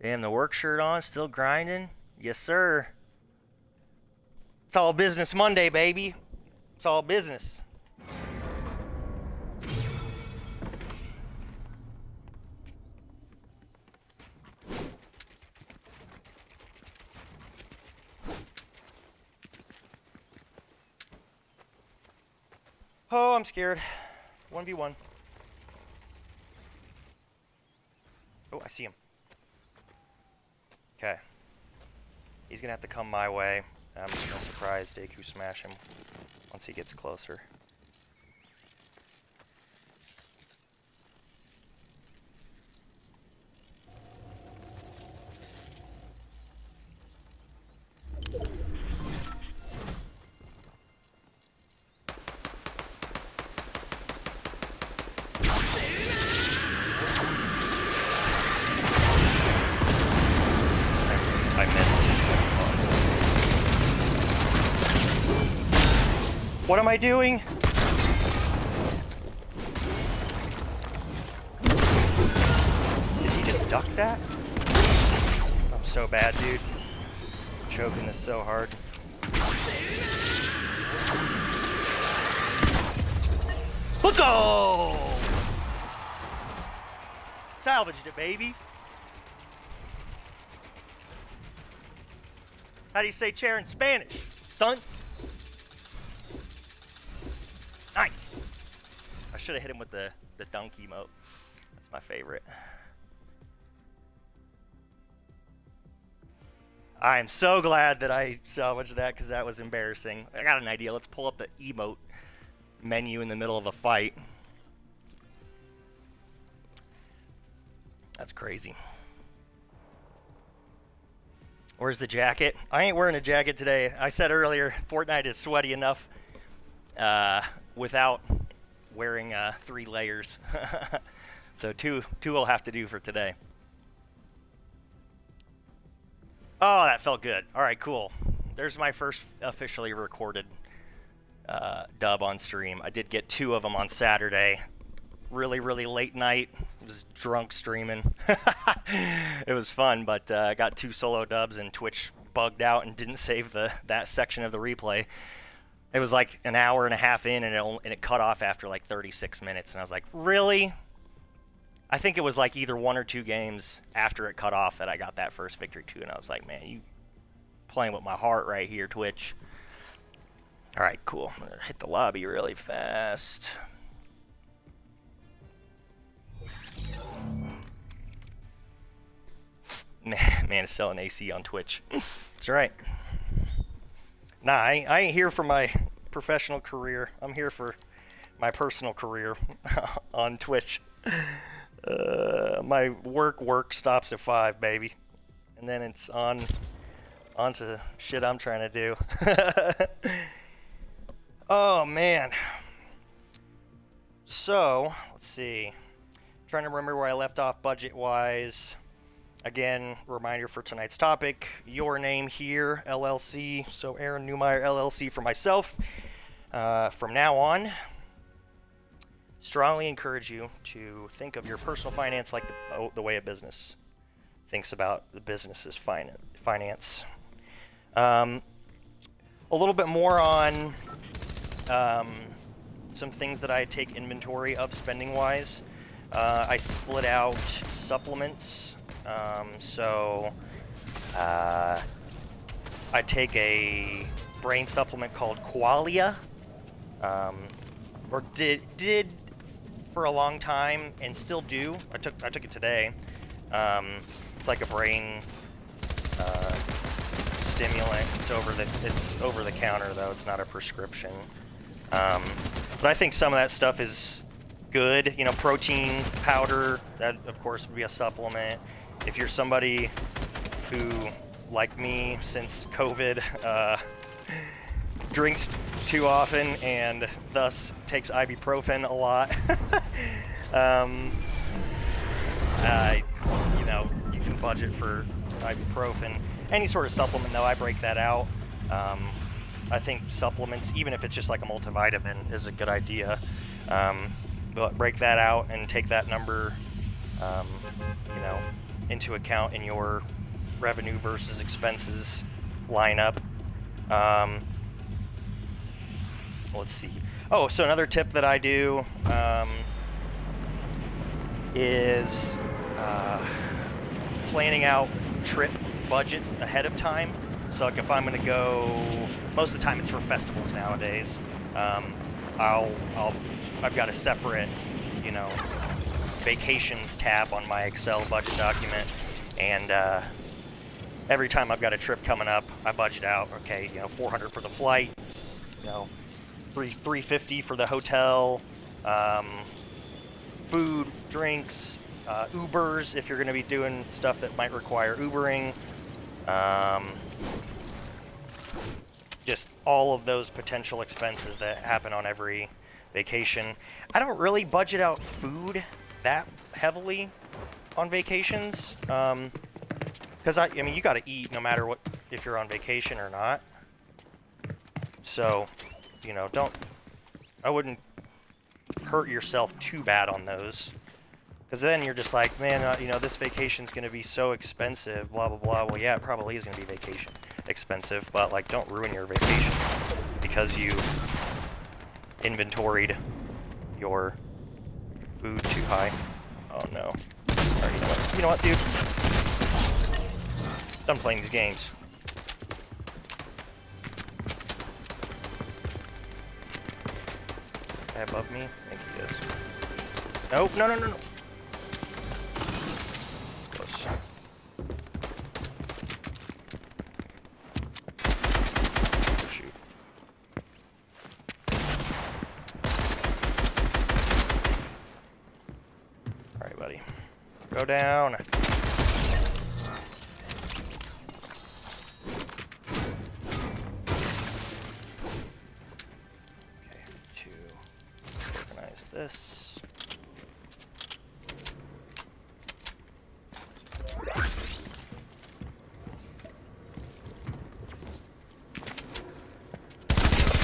Damn, the work shirt on, still grinding? Yes, sir. It's all business Monday, baby. It's all business. Oh, I'm scared. 1v1. Oh, I see him. Okay. He's gonna have to come my way. I'm just gonna surprise Deku smash him once he gets closer. I doing? Did he just duck that? I'm so bad, dude. I'm choking this so hard. Let's go! Salvaged it, baby. How do you say chair in Spanish, son? Nice. I should have hit him with the, the dunk emote. That's my favorite. I am so glad that I salvaged that because that was embarrassing. I got an idea. Let's pull up the emote menu in the middle of a fight. That's crazy. Where's the jacket? I ain't wearing a jacket today. I said earlier, Fortnite is sweaty enough uh, without wearing uh, three layers. [laughs] so two, two will have to do for today. Oh, that felt good. All right, cool. There's my first officially recorded uh, dub on stream. I did get two of them on Saturday. Really, really late night. Was drunk streaming. [laughs] it was fun, but uh, I got two solo dubs and Twitch bugged out and didn't save the that section of the replay. It was like an hour and a half in, and it only, and it cut off after like 36 minutes, and I was like, really? I think it was like either one or two games after it cut off that I got that first victory too, and I was like, man, you playing with my heart right here, Twitch. Alright, cool. I'm gonna hit the lobby really fast. Man is selling AC on Twitch. [laughs] That's right. Nah, I, I ain't here for my professional career. I'm here for my personal career [laughs] on Twitch. Uh, my work work stops at five, baby, and then it's on on to shit I'm trying to do. [laughs] oh man. So let's see. trying to remember where I left off budget wise. Again, reminder for tonight's topic your name here, LLC. So, Aaron Newmeyer, LLC for myself. Uh, from now on, strongly encourage you to think of your personal finance like the, oh, the way a business thinks about the business's finance. Um, a little bit more on um, some things that I take inventory of spending wise. Uh, I split out supplements um, so uh, I take a brain supplement called Qualia, um, or did did for a long time and still do. I took I took it today. Um, it's like a brain uh, stimulant. It's over the it's over the counter though. It's not a prescription. Um, but I think some of that stuff is good. You know, protein powder. That of course would be a supplement if you're somebody who, like me, since COVID, uh, [laughs] drinks too often and thus takes ibuprofen a lot, [laughs] um, uh, you know, you can budget for ibuprofen. Any sort of supplement, though, I break that out. Um, I think supplements, even if it's just like a multivitamin, is a good idea. Um, but break that out and take that number, um, you know, into account in your revenue versus expenses lineup. Um, let's see. Oh, so another tip that I do um, is uh, planning out trip budget ahead of time. So like if I'm going to go, most of the time it's for festivals nowadays. Um, I'll, I'll, I've got a separate, you know, vacations tab on my Excel budget document, and uh, every time I've got a trip coming up, I budget out. Okay, you know, 400 for the flight, you know, three 350 for the hotel, um, food, drinks, uh, Ubers if you're going to be doing stuff that might require Ubering. Um, just all of those potential expenses that happen on every vacation. I don't really budget out food that heavily on vacations. Um, because I, I mean, you got to eat no matter what, if you're on vacation or not. So, you know, don't, I wouldn't hurt yourself too bad on those. Because then you're just like, man, uh, you know, this vacation's going to be so expensive, blah, blah, blah. Well, yeah, it probably is going to be vacation expensive, but, like, don't ruin your vacation because you inventoried your food too high. Oh no. Alright, you know what? You know what, dude? Done playing these games. guy above me? I think he is. Nope, no, no, no, no. Go down. Okay, to organize this.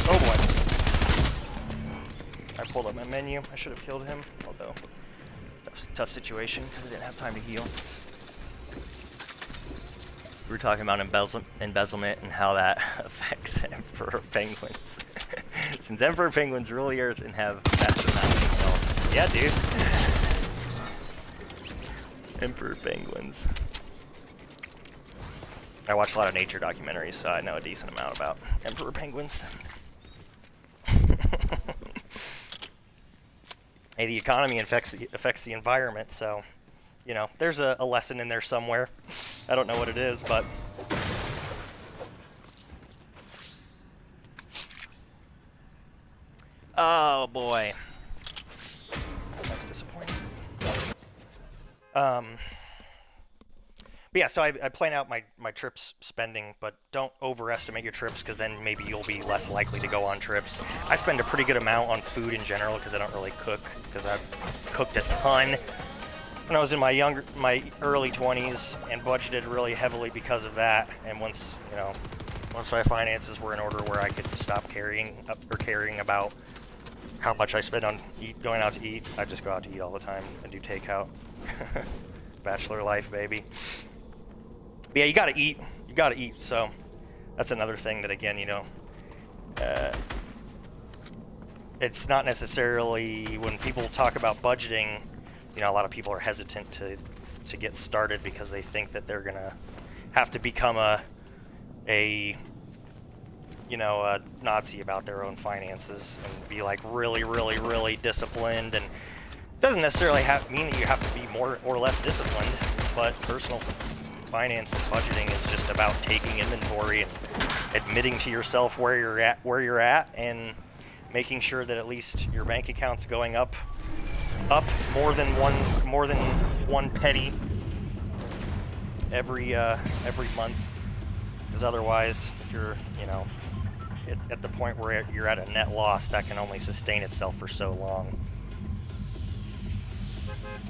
Oh boy. I pulled up my menu. I should have killed him, tough situation because I didn't have time to heal. We were talking about embezzle embezzlement and how that [laughs] affects [laughs] Emperor Penguins. [laughs] Since Emperor Penguins rule the Earth and have massive amounts of. Yeah, dude. Emperor Penguins. I watch a lot of nature documentaries, so I know a decent amount about Emperor Penguins. Hey, the economy affects the, affects the environment. So, you know, there's a, a lesson in there somewhere. I don't know what it is, but Oh boy. That's disappointing. Um, but yeah, so I, I plan out my, my trips spending, but don't overestimate your trips because then maybe you'll be less likely to go on trips. I spend a pretty good amount on food in general because I don't really cook because I've cooked a ton when I was in my younger, my early 20s and budgeted really heavily because of that. And once, you know, once my finances were in order where I could stop carrying or caring about how much I spend on eat, going out to eat, I just go out to eat all the time and do takeout. [laughs] Bachelor life, baby. But yeah, you gotta eat. You gotta eat. So that's another thing that, again, you know, uh, it's not necessarily when people talk about budgeting. You know, a lot of people are hesitant to to get started because they think that they're gonna have to become a a you know, a Nazi about their own finances and be like really, really, really disciplined. And doesn't necessarily have mean that you have to be more or less disciplined, but personal finance and budgeting is just about taking inventory and admitting to yourself where you're at, where you're at, and making sure that at least your bank account's going up, up more than one, more than one penny every uh, every month. Because otherwise, if you're, you know, at, at the point where you're at a net loss, that can only sustain itself for so long.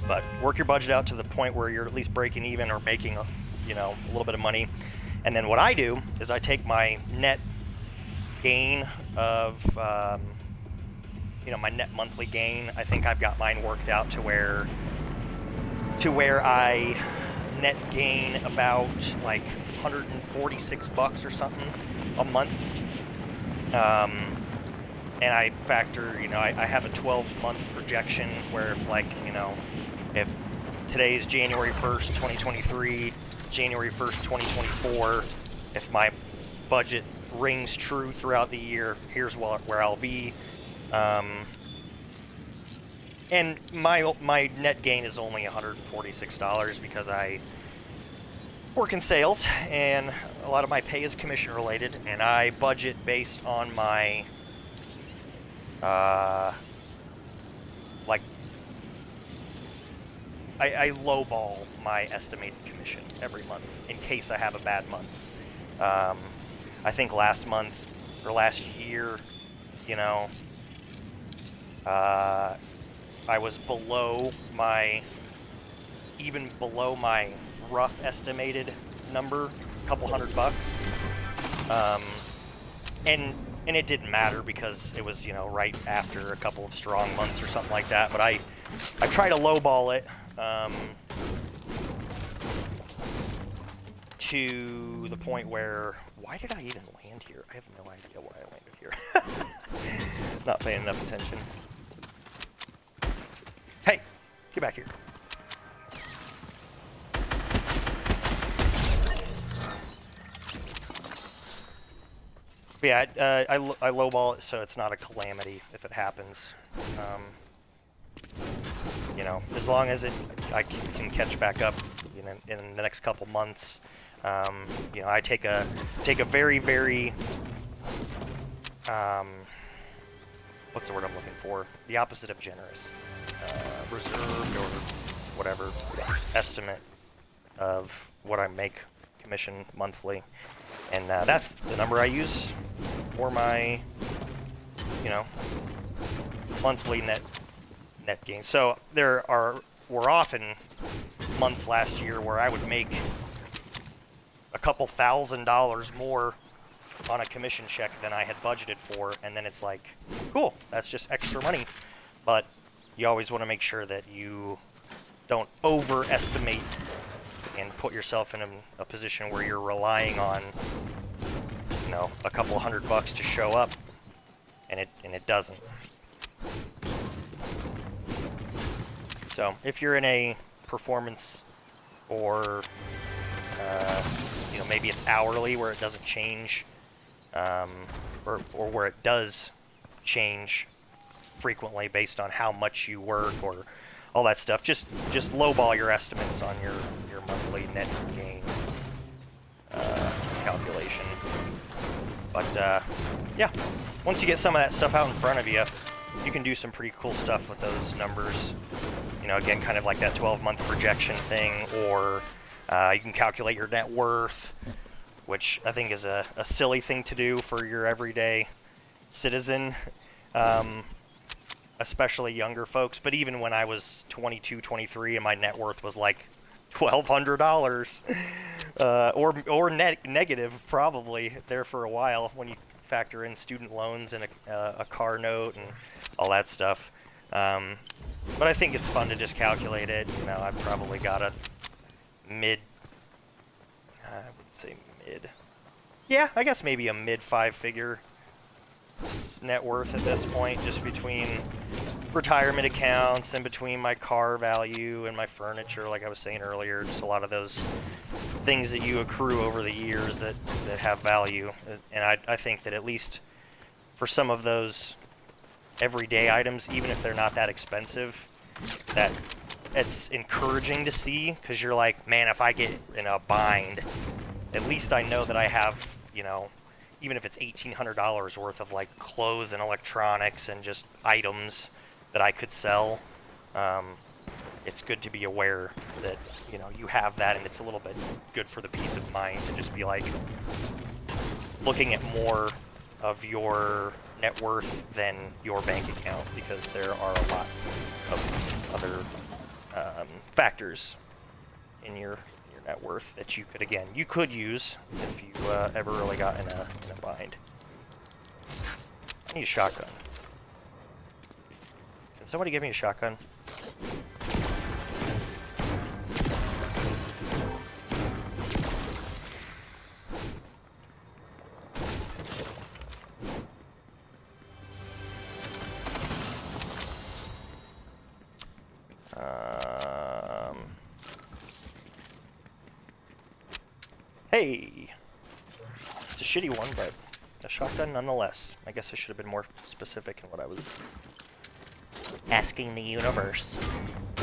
But work your budget out to the point where you're at least breaking even or making, a, you know, a little bit of money. And then what I do is I take my net gain of, um, you know, my net monthly gain. I think I've got mine worked out to where, to where I net gain about like 146 bucks or something a month um, and I factor, you know, I, I have a 12 month projection where if like, you know, if today's January 1st, 2023, January 1st, 2024, if my budget rings true throughout the year, here's where I'll be. Um, and my my net gain is only $146 because I work in sales, and a lot of my pay is commission related, and I budget based on my, uh, like, I, I lowball my estimated commission every month in case I have a bad month. Um, I think last month, or last year, you know, uh, I was below my, even below my rough estimated number, a couple hundred bucks. Um, and and it didn't matter because it was you know right after a couple of strong months or something like that. But I I try to lowball it um, to the point where why did I even land here? I have no idea why I landed here. [laughs] Not paying enough attention. Hey, get back here. But yeah, uh, I, I lowball it so it's not a calamity if it happens. Um, you know, as long as it I can catch back up in the next couple months. Um, you know, I take a take a very very um, what's the word I'm looking for? The opposite of generous, uh, reserved or whatever estimate of what I make commission monthly. And uh, that's the number I use for my, you know, monthly net net gain. So there are were often months last year where I would make a couple thousand dollars more on a commission check than I had budgeted for, and then it's like, cool, that's just extra money. But you always want to make sure that you don't overestimate and put yourself in a, a position where you're relying on, you know, a couple hundred bucks to show up, and it and it doesn't. So if you're in a performance or uh, you know maybe it's hourly where it doesn't change, um, or or where it does change frequently based on how much you work or all that stuff. Just just lowball your estimates on your your monthly net gain uh, calculation. But uh, yeah, once you get some of that stuff out in front of you, you can do some pretty cool stuff with those numbers. You know, again, kind of like that 12-month projection thing, or uh, you can calculate your net worth, which I think is a, a silly thing to do for your everyday citizen. Um, especially younger folks. But even when I was 22, 23, and my net worth was like twelve hundred dollars, uh, or or net negative probably there for a while when you factor in student loans and a, uh, a car note and all that stuff. Um, but I think it's fun to just calculate it. You know, I've probably got a mid. I would say mid. Yeah, I guess maybe a mid five-figure net worth at this point, just between retirement accounts and between my car value and my furniture, like I was saying earlier, just a lot of those things that you accrue over the years that, that have value. And I, I think that at least for some of those everyday items, even if they're not that expensive, that it's encouraging to see because you're like, man, if I get in a bind, at least I know that I have, you know, even if it's $1,800 worth of like clothes and electronics and just items that I could sell, um, it's good to be aware that you know you have that, and it's a little bit good for the peace of mind to just be like looking at more of your net worth than your bank account because there are a lot of other um, factors in your your net worth that you could, again, you could use if you uh, ever really got in a, in a bind. I need a shotgun. Can somebody give me a shotgun? Shitty one, but a shotgun nonetheless. I guess I should have been more specific in what I was asking the universe. [laughs]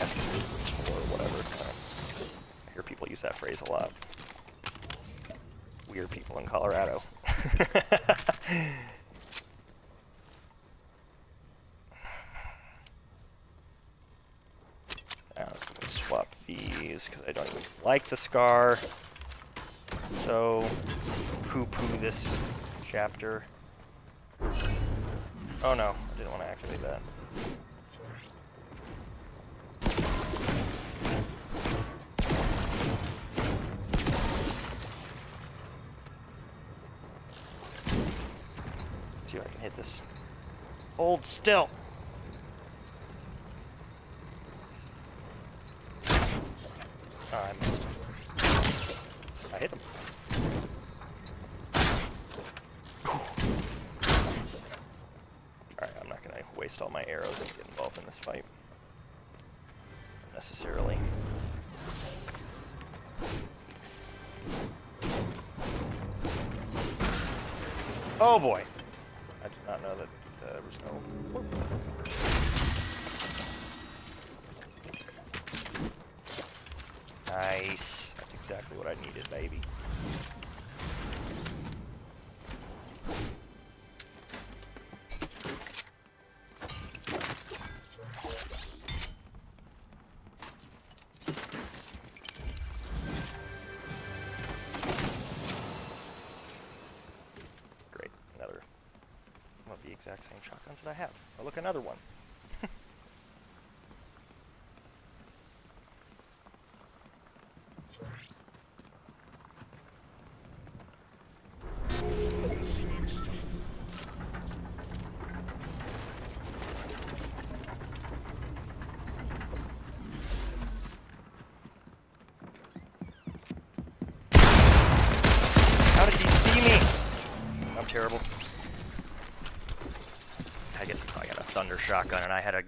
asking universe or whatever. I hear people use that phrase a lot. Weird people in Colorado. [laughs] because I don't even like the scar. So, poo-poo this chapter. Oh no, I didn't want to activate that. Let's see if I can hit this. Hold still. Oh, I missed. I hit him. Alright, I'm not gonna waste all my arrows in this fight. Necessarily. Oh boy! I did not know that uh, there was no... Nice. That's exactly what I needed, baby. Exact same shotguns that I have. Oh, look, another one. terrible. I guess I got a thunder shotgun and I had a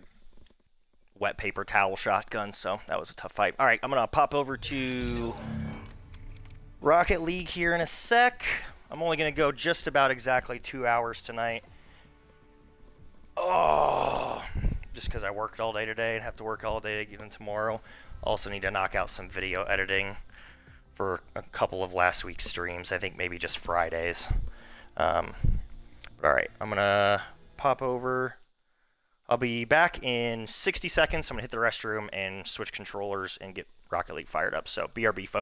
wet paper towel shotgun, so that was a tough fight. Alright, I'm gonna pop over to Rocket League here in a sec. I'm only going to go just about exactly two hours tonight. Oh, just because I worked all day today and have to work all day again tomorrow. Also need to knock out some video editing for a couple of last week's streams. I think maybe just Fridays. Um, all right, I'm gonna pop over. I'll be back in 60 seconds. I'm gonna hit the restroom and switch controllers and get Rocket League fired up. So BRB, folks.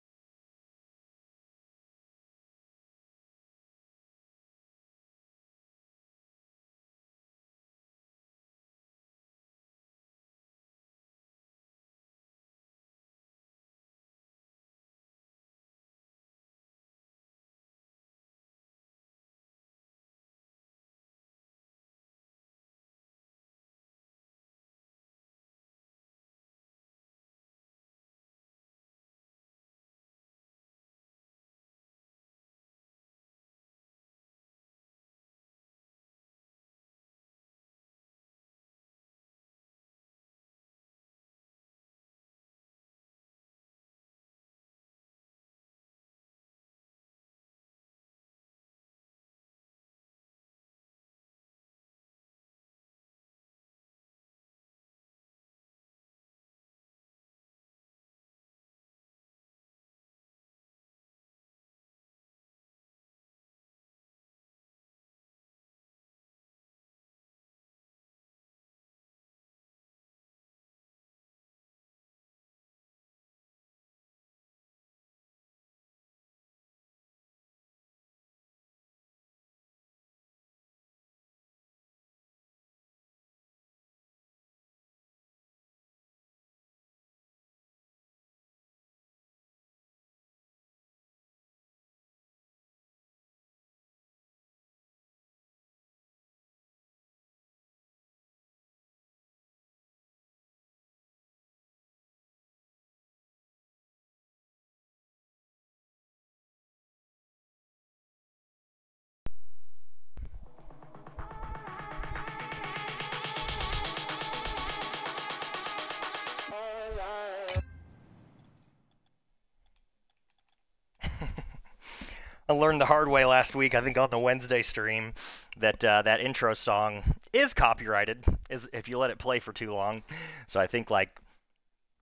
I learned the hard way last week, I think on the Wednesday stream, that uh, that intro song is copyrighted is if you let it play for too long. So I think like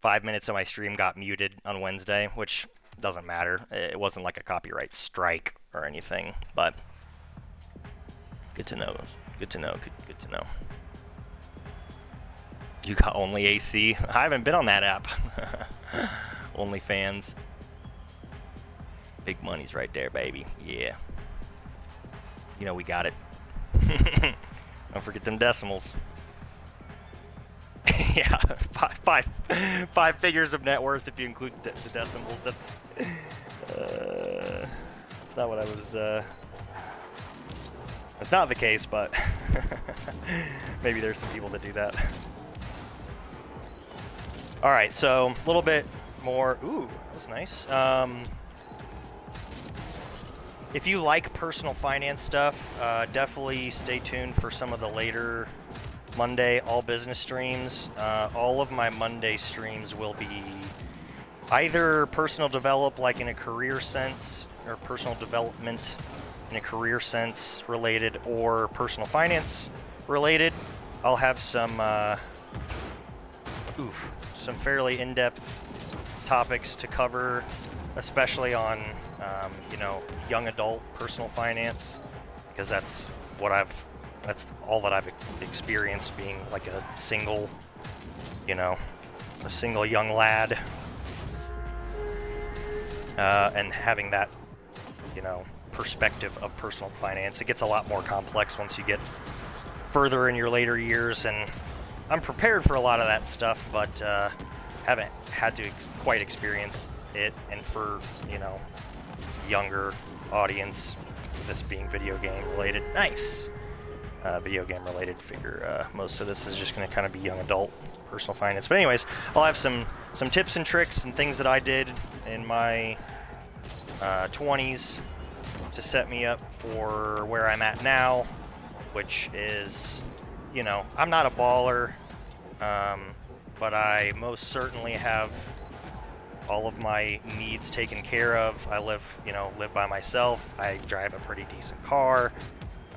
five minutes of my stream got muted on Wednesday, which doesn't matter. It wasn't like a copyright strike or anything, but good to know. Good to know. Good, good to know. You got only AC. I haven't been on that app. [laughs] OnlyFans. Big money's right there, baby. Yeah. You know we got it. [laughs] Don't forget them decimals. [laughs] yeah, five, five, five figures of net worth if you include the, the decimals. That's uh, that's not what I was. Uh, that's not the case, but [laughs] maybe there's some people that do that. All right, so a little bit more. Ooh, that's nice. Um, if you like personal finance stuff, uh, definitely stay tuned for some of the later Monday all business streams. Uh, all of my Monday streams will be either personal develop, like in a career sense, or personal development in a career sense related, or personal finance related. I'll have some, uh, oof, some fairly in-depth topics to cover, especially on um, you know, young adult personal finance, because that's what I've, that's all that I've experienced being like a single, you know, a single young lad, uh, and having that, you know, perspective of personal finance. It gets a lot more complex once you get further in your later years, and I'm prepared for a lot of that stuff, but uh, haven't had to ex quite experience it, and for, you know, younger audience, this being video game related. Nice! Uh, video game related figure. Uh, most of this is just going to kind of be young adult personal finance. But anyways, I'll have some, some tips and tricks and things that I did in my uh, 20s to set me up for where I'm at now, which is, you know, I'm not a baller, um, but I most certainly have all of my needs taken care of. I live, you know, live by myself. I drive a pretty decent car,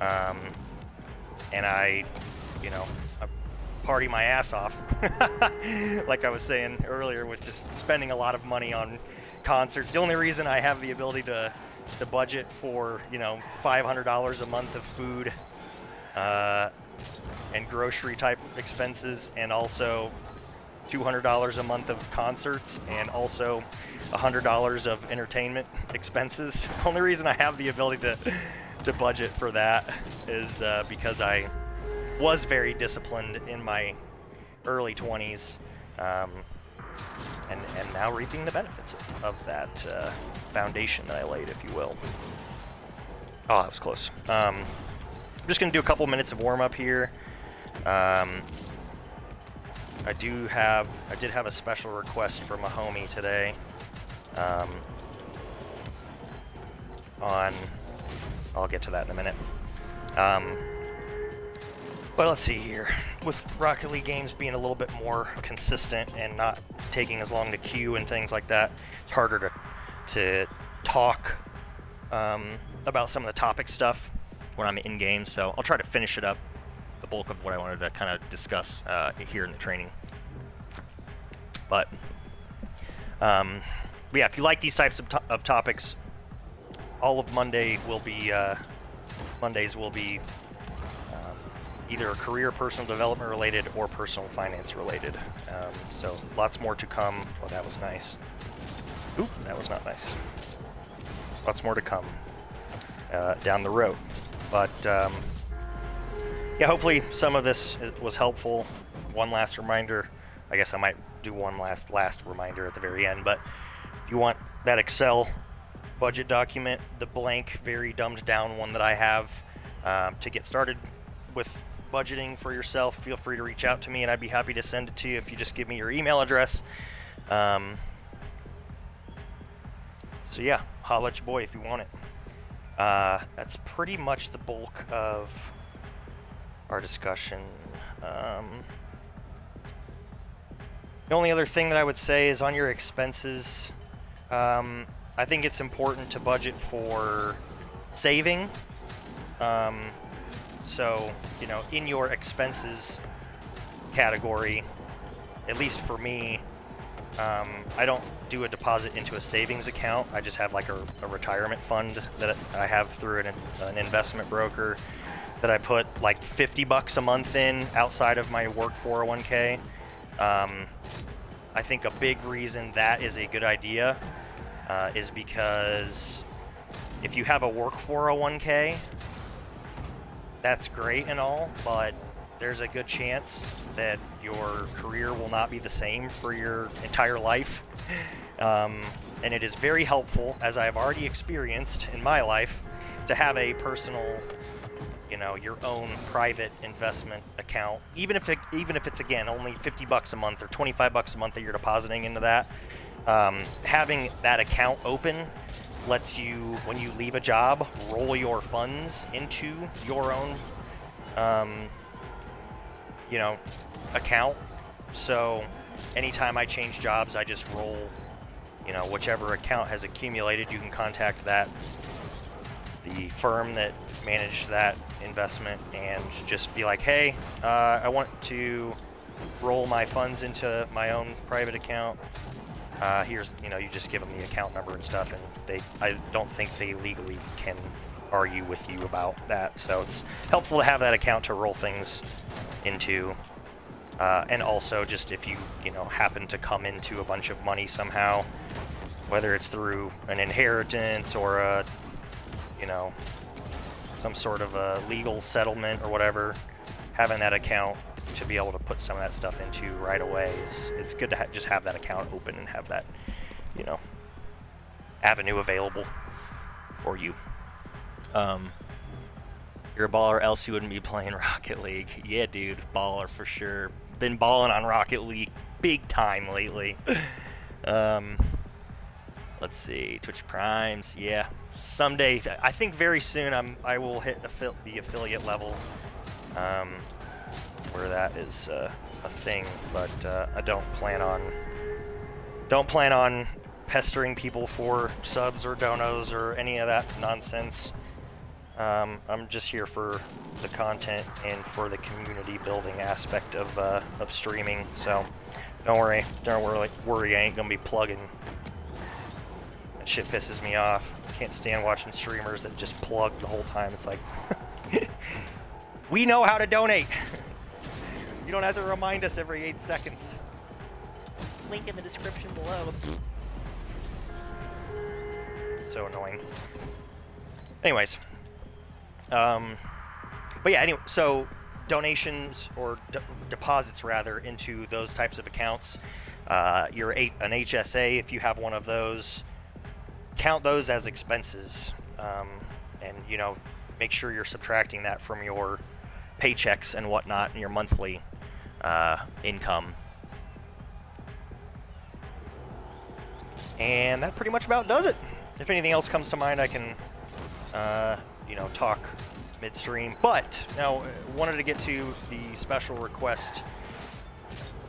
um, and I, you know, I party my ass off. [laughs] like I was saying earlier, with just spending a lot of money on concerts. The only reason I have the ability to to budget for, you know, $500 a month of food. Uh, and grocery type expenses and also $200 a month of concerts and also $100 of entertainment expenses. [laughs] Only reason I have the ability to, to budget for that is uh, because I was very disciplined in my early 20s um, and, and now reaping the benefits of, of that uh, foundation that I laid, if you will. Oh, that was close. Um, I'm just going to do a couple minutes of warm-up here. Um, I do have, I did have a special request from a homie today. Um, on, I'll get to that in a minute. Um, but let's see here. With Rocket League games being a little bit more consistent and not taking as long to queue and things like that, it's harder to, to talk um, about some of the topic stuff when I'm in game. So I'll try to finish it up the bulk of what I wanted to kind of discuss uh, here in the training. But, um, but yeah, if you like these types of, to of, topics, all of Monday will be uh, Mondays will be um, either career personal development related or personal finance related. Um, so lots more to come. Oh, that was nice. Oop, that was not nice. Lots more to come uh, down the road. But um, yeah, hopefully some of this was helpful. One last reminder, I guess I might do one last last reminder at the very end, but if you want that Excel budget document, the blank, very dumbed down one that I have um, to get started with budgeting for yourself, feel free to reach out to me and I'd be happy to send it to you if you just give me your email address. Um, so yeah, holla at your boy if you want it. Uh, that's pretty much the bulk of our discussion. Um, the only other thing that I would say is on your expenses, um, I think it's important to budget for saving. Um, so, you know, in your expenses category, at least for me, um, I don't do a deposit into a savings account. I just have like a, a retirement fund that I have through an, an, investment broker that I put like 50 bucks a month in outside of my work 401k. Um, I think a big reason that is a good idea uh, is because if you have a work 401k, that's great and all, but there's a good chance that your career will not be the same for your entire life. Um, and it is very helpful, as I have already experienced in my life, to have a personal, you know, your own private investment account. Even if it, even if it's again only 50 bucks a month or 25 bucks a month that you're depositing into that, um, having that account open lets you, when you leave a job, roll your funds into your own um, you know, account. So anytime I change jobs, I just roll, you know, whichever account has accumulated, you can contact that, the firm that managed that investment and just be like, hey, uh, I want to roll my funds into my own private account. Uh, here's, you know, you just give them the account number and stuff, and they, I don't think they legally can argue with you about that. So it's helpful to have that account to roll things into. Uh, and also just if you, you know, happen to come into a bunch of money somehow, whether it's through an inheritance or a, you know, some sort of a legal settlement or whatever, having that account to be able to put some of that stuff into right away is it's good to ha just have that account open and have that, you know, avenue available for you. Um, you're a baller, else you wouldn't be [laughs] playing Rocket League. Yeah, dude, baller for sure. Been balling on Rocket League big time lately. [laughs] um, let's see, Twitch Primes. Yeah, someday. I think very soon. I'm. I will hit the affiliate level, um, where that is uh, a thing. But uh, I don't plan on don't plan on pestering people for subs or donos or any of that nonsense. Um, I'm just here for the content and for the community building aspect of, uh, of streaming, so don't worry, don't worry, worry, I ain't gonna be plugging. That shit pisses me off. Can't stand watching streamers that just plug the whole time. It's like, [laughs] we know how to donate. [laughs] you don't have to remind us every eight seconds. Link in the description below. so annoying. Anyways, um, but yeah, anyway, so donations or deposits rather into those types of accounts. Uh, your eight, an HSA, if you have one of those, count those as expenses, um, and you know, make sure you're subtracting that from your paychecks and whatnot, and your monthly uh, income. And that pretty much about does it. If anything else comes to mind, I can, uh, you know, talk midstream. But now, wanted to get to the special request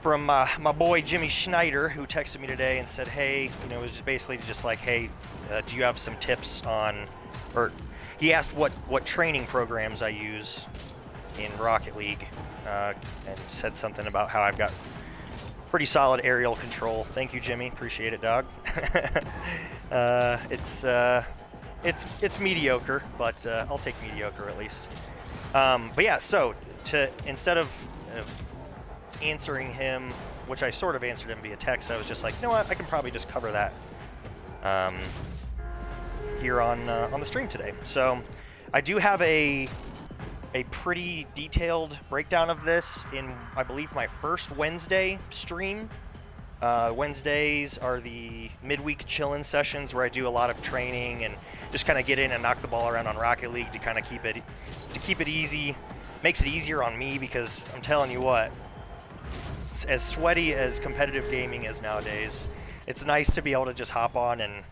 from uh, my boy Jimmy Schneider, who texted me today and said, "Hey, you know, it was just basically just like, hey, uh, do you have some tips on?" Or he asked what what training programs I use in Rocket League, uh, and said something about how I've got pretty solid aerial control. Thank you, Jimmy. Appreciate it, dog. [laughs] uh, it's uh, it's it's mediocre, but uh, I'll take mediocre at least. Um, but yeah, so to instead of, of answering him, which I sort of answered him via text, I was just like, you know what, I can probably just cover that um, here on uh, on the stream today. So I do have a a pretty detailed breakdown of this in, I believe, my first Wednesday stream uh, Wednesdays are the midweek chillin' sessions where I do a lot of training and just kind of get in and knock the ball around on Rocket League to kind of keep it to keep it easy. Makes it easier on me because I'm telling you what, as sweaty as competitive gaming is nowadays, it's nice to be able to just hop on and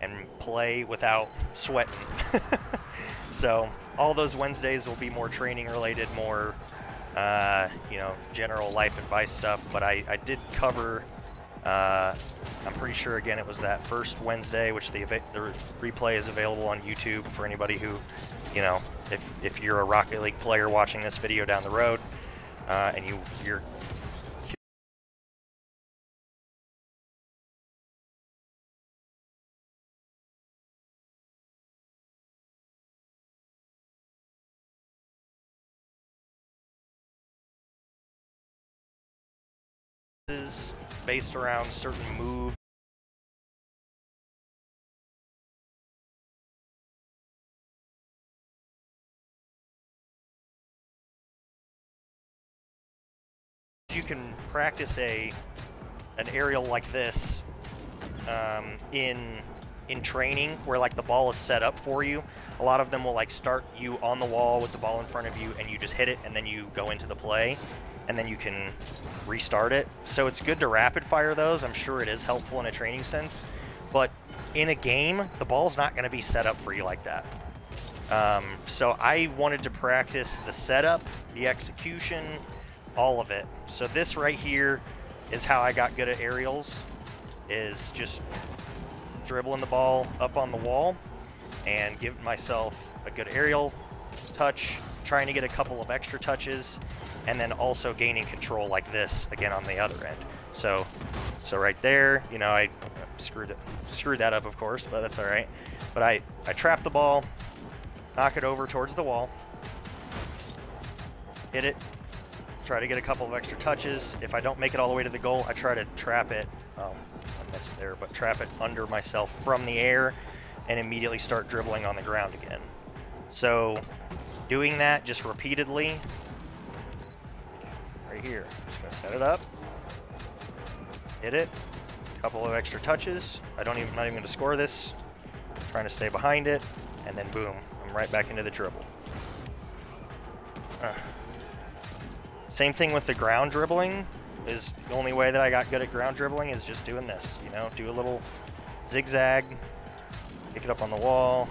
and play without sweating. [laughs] so all those Wednesdays will be more training related, more uh, you know general life advice stuff. But I, I did cover uh, I'm pretty sure, again, it was that first Wednesday, which the, the replay is available on YouTube for anybody who, you know, if, if you're a Rocket League player watching this video down the road, uh, and you, you're based around certain moves. You can practice a an aerial like this um, in in training where like the ball is set up for you. A lot of them will like start you on the wall with the ball in front of you and you just hit it and then you go into the play and then you can restart it. So it's good to rapid fire those. I'm sure it is helpful in a training sense. But in a game, the ball's not going to be set up for you like that. Um, so I wanted to practice the setup, the execution, all of it. So this right here is how I got good at aerials, is just dribbling the ball up on the wall and giving myself a good aerial touch, trying to get a couple of extra touches, and then also gaining control like this again on the other end. So, so right there, you know, I screwed it, screwed that up, of course, but that's all right. But I, I trap the ball, knock it over towards the wall, hit it, try to get a couple of extra touches. If I don't make it all the way to the goal, I try to trap it. Um, I missed there, but trap it under myself from the air, and immediately start dribbling on the ground again. So, doing that just repeatedly right here. Just gonna set it up, hit it, couple of extra touches. I don't even, not even gonna score this. I'm trying to stay behind it, and then boom, I'm right back into the dribble. Uh. Same thing with the ground dribbling. Is the only way that I got good at ground dribbling is just doing this. You know, do a little zigzag, pick it up on the wall,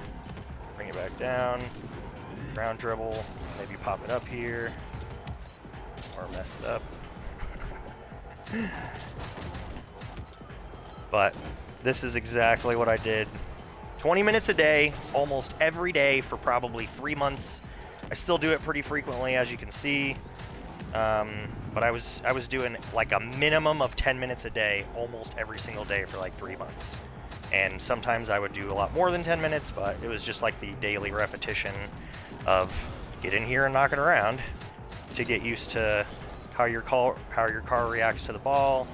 bring it back down, ground dribble, maybe pop it up here, or mess it up. But this is exactly what I did. 20 minutes a day, almost every day for probably three months. I still do it pretty frequently, as you can see. Um, but I was I was doing like a minimum of 10 minutes a day, almost every single day for like three months. And sometimes I would do a lot more than 10 minutes, but it was just like the daily repetition of get in here and knock it around to get used to how your car how your car reacts to the ball,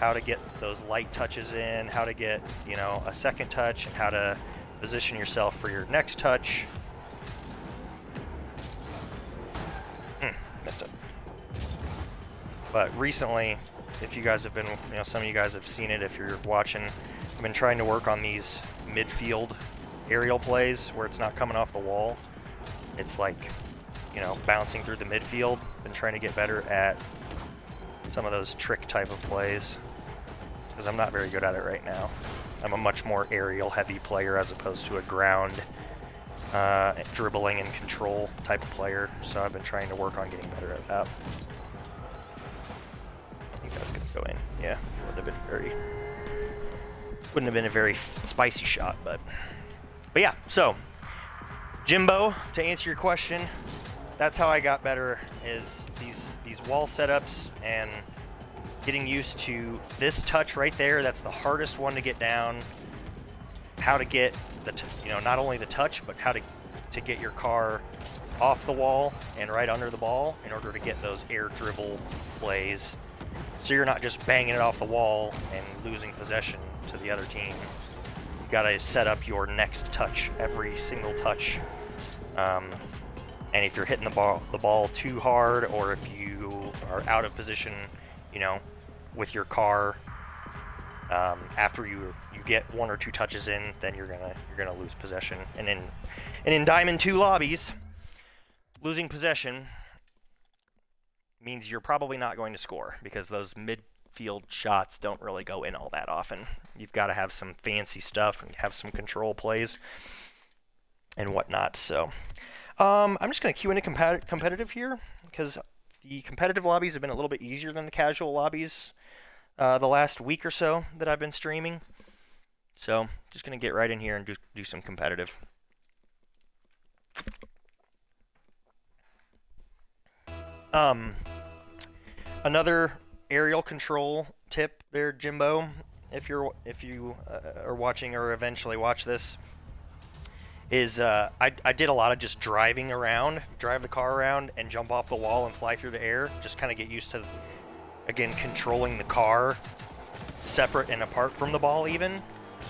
how to get those light touches in, how to get you know a second touch, and how to position yourself for your next touch. Hmm, missed. But recently, if you guys have been, you know, some of you guys have seen it if you're watching, I've been trying to work on these midfield aerial plays where it's not coming off the wall. It's like, you know, bouncing through the midfield. Been trying to get better at some of those trick type of plays because I'm not very good at it right now. I'm a much more aerial heavy player as opposed to a ground uh, dribbling and control type of player. So I've been trying to work on getting better at that. I think that's gonna go in. Yeah, would have been very wouldn't have been a very spicy shot, but but yeah. So Jimbo, to answer your question, that's how I got better. Is these these wall setups and getting used to this touch right there. That's the hardest one to get down. How to get the, you know, not only the touch, but how to, to get your car off the wall and right under the ball in order to get those air dribble plays. So you're not just banging it off the wall and losing possession to the other team. You gotta set up your next touch, every single touch. Um, and if you're hitting the ball, the ball too hard, or if you are out of position, you know, with your car um, after you you get one or two touches in, then you're gonna you're gonna lose possession. And in and in Diamond Two lobbies, losing possession means you're probably not going to score because those midfield shots don't really go in all that often. You've got to have some fancy stuff and have some control plays and whatnot. So um, I'm just going to queue into competitive here because the competitive lobbies have been a little bit easier than the casual lobbies uh, the last week or so that I've been streaming. So just going to get right in here and do, do some competitive. Um, another aerial control tip there, Jimbo, if you're if you uh, are watching or eventually watch this, is uh, I, I did a lot of just driving around, drive the car around, and jump off the wall and fly through the air. Just kind of get used to again, controlling the car separate and apart from the ball even.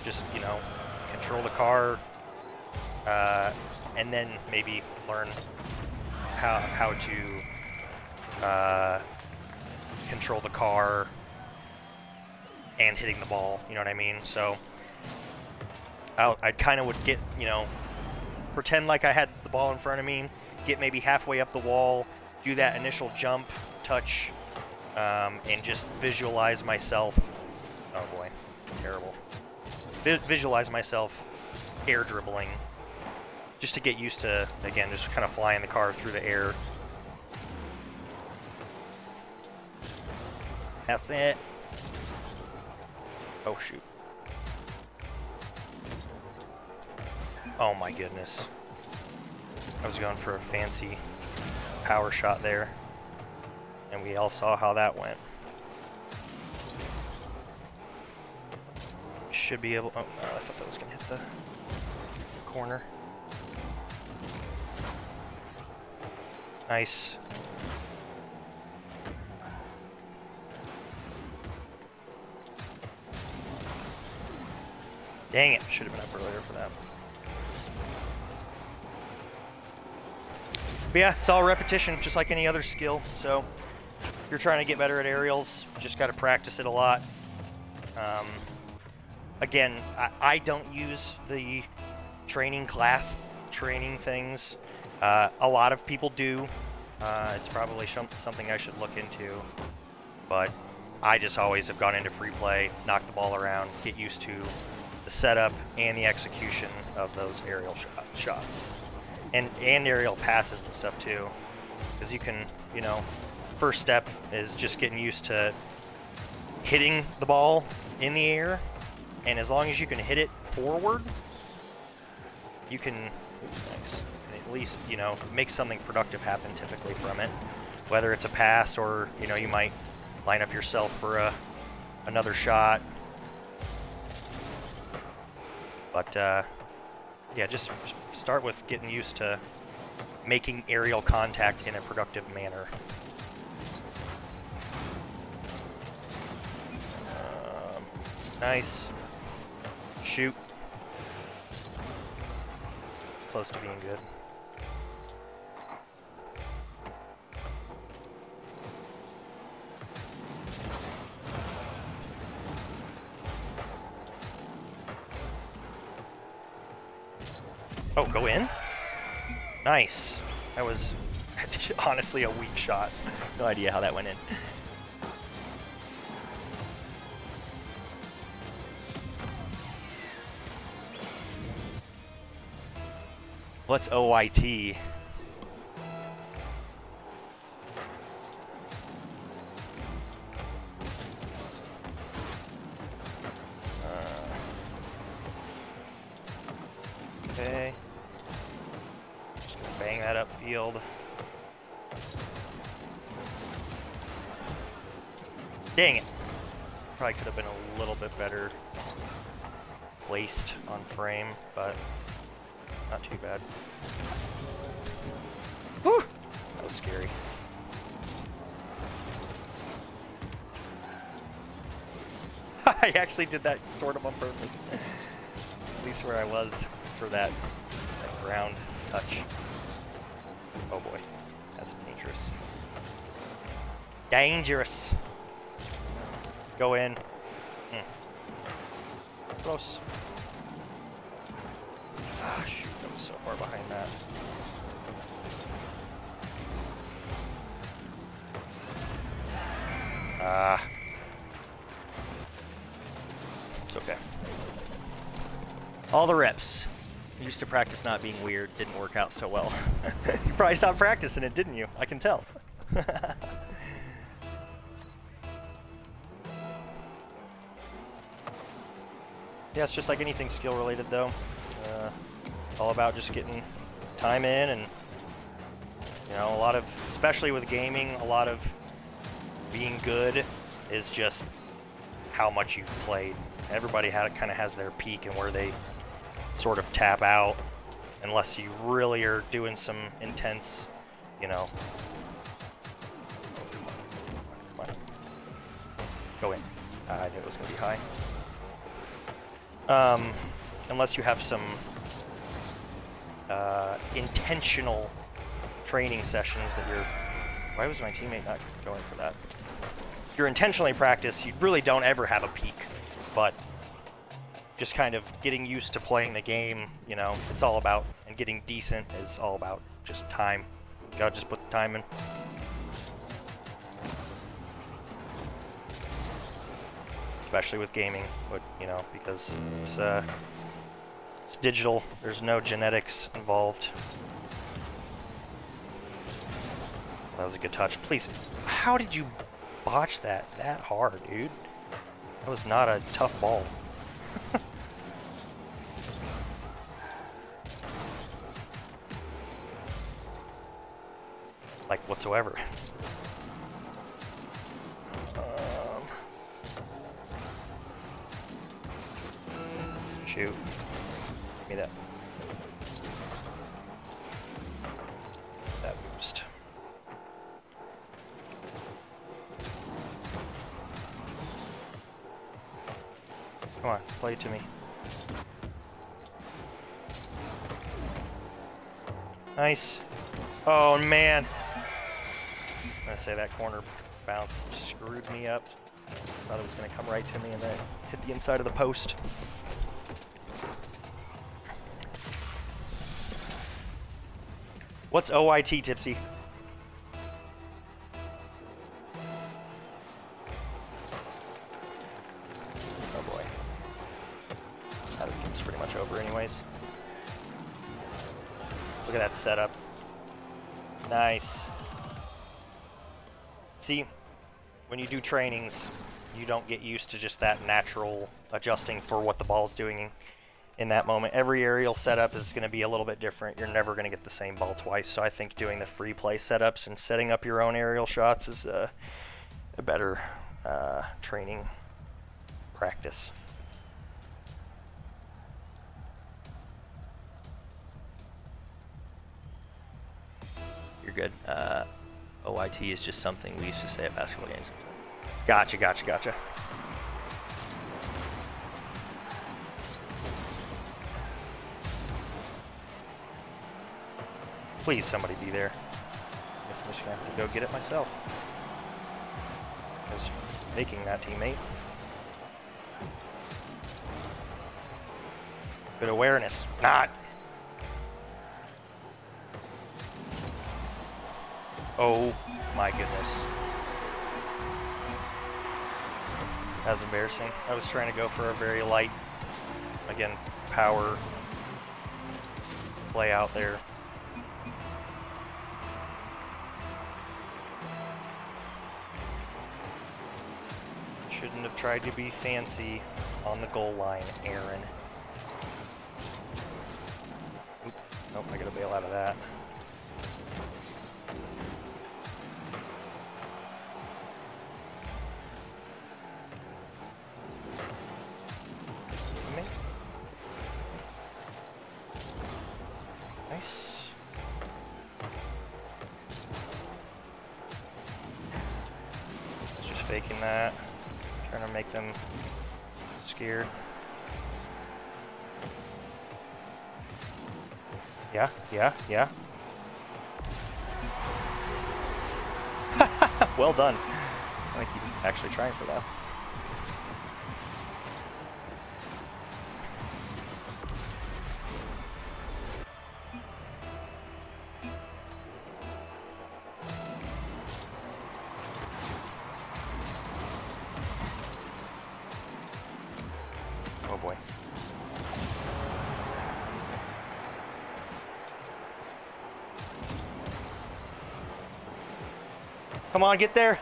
Just, you know, control the car uh, and then maybe learn how, how to uh, control the car and hitting the ball, you know what I mean? So I, I kind of would get, you know, pretend like I had the ball in front of me, get maybe halfway up the wall, do that initial jump, touch, um, and just visualize myself. Oh boy, terrible. Vi visualize myself air dribbling, just to get used to again, just kind of flying the car through the air. That's it. Oh shoot. Oh my goodness. I was going for a fancy power shot there and we all saw how that went. Should be able. Oh, I thought that was gonna hit the corner. Nice. Dang it, should have been up earlier for that. But yeah, it's all repetition, just like any other skill, so you're trying to get better at aerials, just got to practice it a lot. Um, again, I, I, don't use the training class training things. Uh, a lot of people do. Uh, it's probably something I should look into. But I just always have gone into free play, knock the ball around, get used to the setup and the execution of those aerial shot, shots. And, and aerial passes and stuff too. Because you can, you know, first step is just getting used to hitting the ball in the air and as long as you can hit it forward, you can, oops, nice, at least, you know, make something productive happen typically from it. Whether it's a pass or, you know, you might line up yourself for a, another shot. But, uh, yeah, just start with getting used to making aerial contact in a productive manner. Um, nice. Shoot. It's close to being good. Oh, go in? Nice. That was [laughs] honestly a weak shot. No idea how that went in. What's OYT? Uh, okay. That upfield. Dang it. Probably could have been a little bit better placed on frame, but not too bad. Whew! That was scary. [laughs] I actually did that sort of on purpose. At least where I was for that, that ground touch. Oh boy, that's dangerous. Dangerous. Go in. Hmm. Close. Ah, shoot, that was so far behind that. Ah. It's okay. All the reps. Used to practice not being weird, didn't work out so well. [laughs] you probably stopped practicing it, didn't you? I can tell. [laughs] yeah, it's just like anything skill related though. Uh, all about just getting time in and you know a lot of especially with gaming a lot of being good is just how much you've played everybody kind of has their peak and where they sort of tap out unless you really are doing some intense you know. Go in. I knew it was gonna be high. Um, unless you have some uh, intentional training sessions that you're... Why was my teammate not going for that? If you're intentionally practice, you really don't ever have a peak, but just kind of getting used to playing the game, you know, it's all about, and getting decent is all about just time. You gotta just put the time in. Especially with gaming, but, you know, because it's, uh, it's digital. There's no genetics involved. That was a good touch. Please, how did you botch that that hard, dude? That was not a tough ball. [laughs] like, whatsoever. [laughs] Um, shoot. Give me that. Come on, play it to me. Nice. Oh man. Gonna say that corner bounce screwed me up. Thought it was gonna come right to me and then hit the inside of the post. What's OIT, Tipsy? Setup. Nice. See, when you do trainings, you don't get used to just that natural adjusting for what the ball's doing in that moment. Every aerial setup is going to be a little bit different. You're never going to get the same ball twice. So I think doing the free play setups and setting up your own aerial shots is a, a better uh, training practice. You're good. Uh, OIT is just something we used to say at basketball games. Gotcha, gotcha, gotcha. Please, somebody be there. I guess I'm just gonna have to go get it myself. Was making that teammate. Good awareness. Not. Oh my goodness. That's embarrassing. I was trying to go for a very light, again, power play out there. Shouldn't have tried to be fancy on the goal line, Aaron. Oop. Nope, I gotta bail out of that. Them scared. Yeah, yeah, yeah. [laughs] well done. I think he's actually trying for that. On, get there.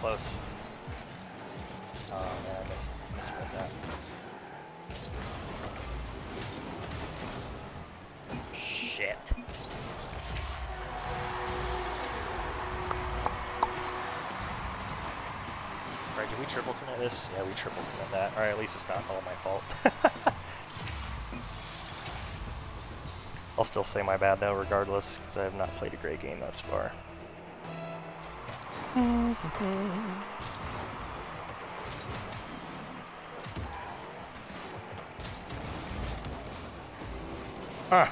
Close. Oh man, I missed, that. Shit. Alright, did we triple commit this? Yeah, we triple commit that. Alright, at least it's not all my fault. [laughs] I'll still say my bad though, regardless, because I have not played a great game thus far. Huh.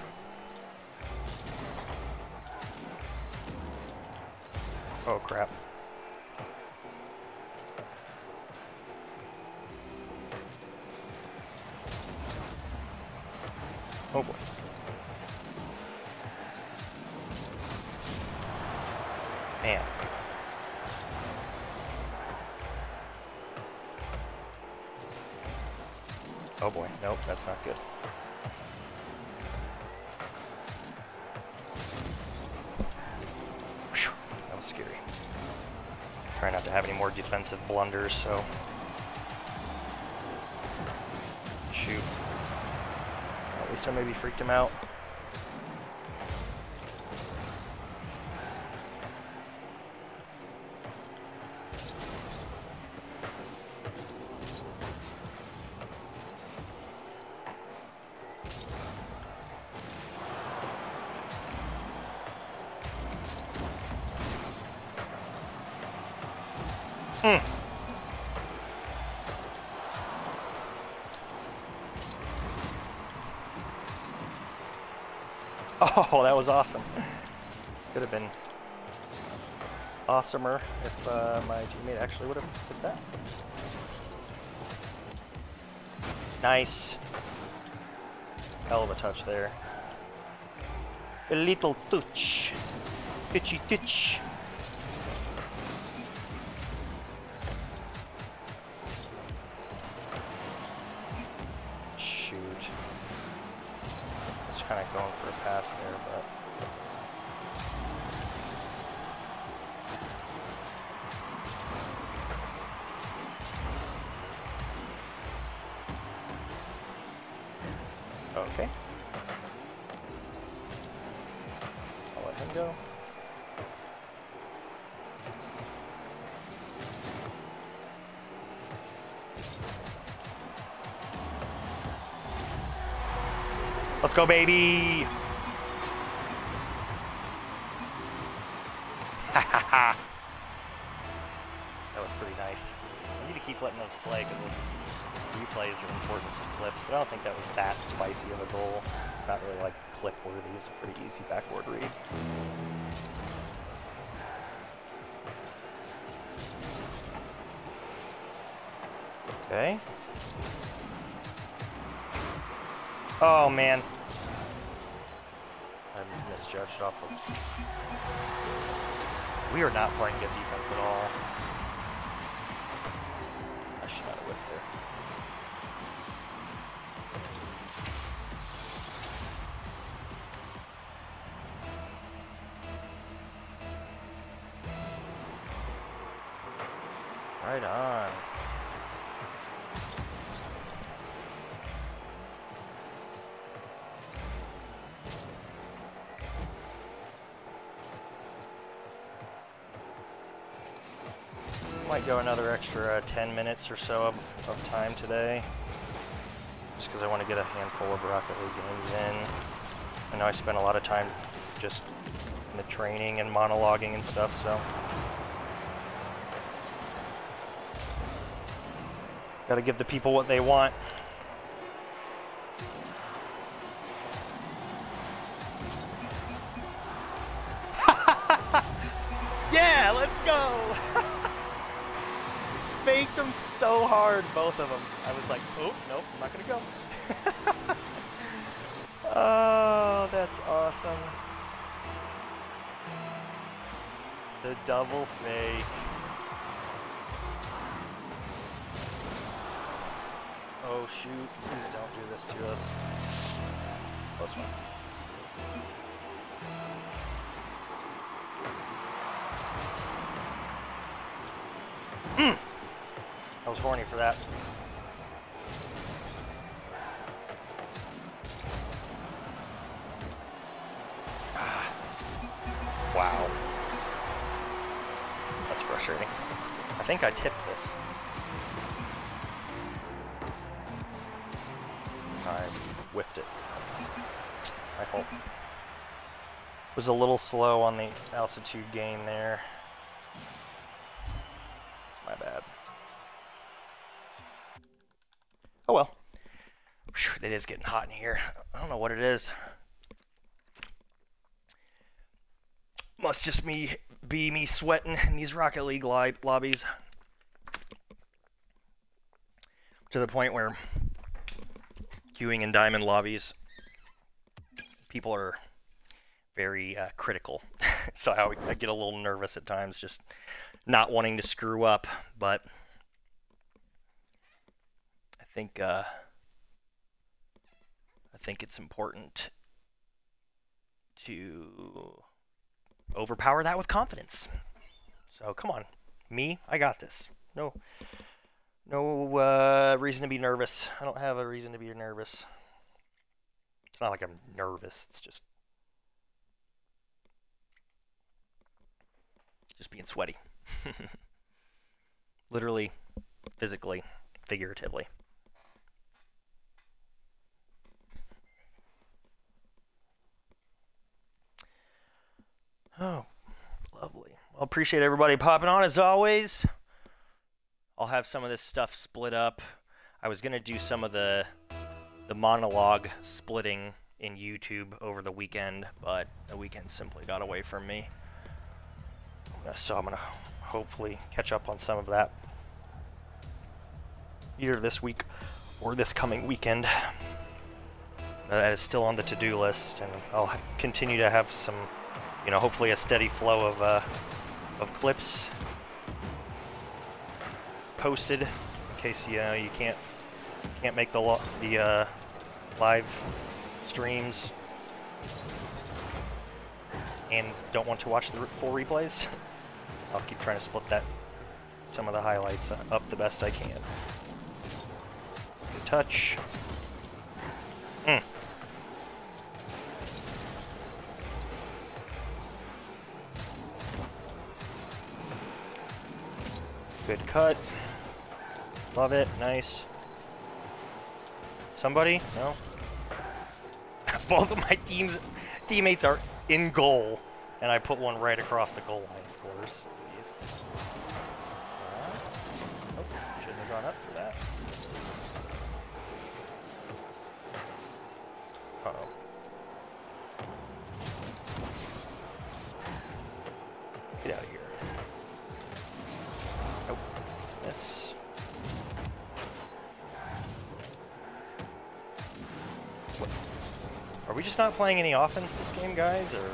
So. Shoot. At least I maybe freaked him out. Oh, that was awesome. Could have been awesomer if uh, my teammate actually would have hit that. Nice. Hell of a touch there. A little touch. Touchy touch. Let's go, baby! that was pretty nice. I need to keep letting those play because those replays are important for clips, but I don't think that was that spicy of a goal. Not really like clip worthy. It's a pretty easy backboard read. Okay. Oh man. We are not playing good defense at all. Might go another extra uh, 10 minutes or so of, of time today. Just because I want to get a handful of Rocket League games in. I know I spent a lot of time just in the training and monologuing and stuff, so. Gotta give the people what they want. Both of them. I was like, oh, nope, I'm not gonna go. [laughs] oh, that's awesome. The double fake. Oh shoot, please don't do this to us. Close one. Mm. I was horny for that. Think I tipped this. I whiffed it. That's my fault. Was a little slow on the altitude gain there. It's my bad. Oh well. Whew, it is getting hot in here. I don't know what it is. Must just me be me sweating in these Rocket League lobbies. To the point where queuing in diamond lobbies, people are very uh, critical. [laughs] so I, I get a little nervous at times, just not wanting to screw up. But I think uh, I think it's important to overpower that with confidence. So come on, me, I got this. No, no uh, reason to be nervous. I don't have a reason to be nervous. It's not like I'm nervous. It's just just being sweaty. [laughs] Literally, physically, figuratively. Oh, lovely. Well, appreciate everybody popping on as always. I'll have some of this stuff split up. I was gonna do some of the the monologue splitting in YouTube over the weekend, but the weekend simply got away from me. So I'm gonna hopefully catch up on some of that either this week or this coming weekend. That is still on the to-do list, and I'll continue to have some you know, hopefully a steady flow of, uh, of clips posted in case you know you can't can't make the the uh, live streams and don't want to watch the full replays. I'll keep trying to split that some of the highlights up the best I can. Good touch. Mm. Good cut. Love it. Nice. Somebody? No? [laughs] Both of my teams teammates are in goal, and I put one right across the goal line, of course. Uh, oh, shouldn't have gone up playing any offense this game, guys, or?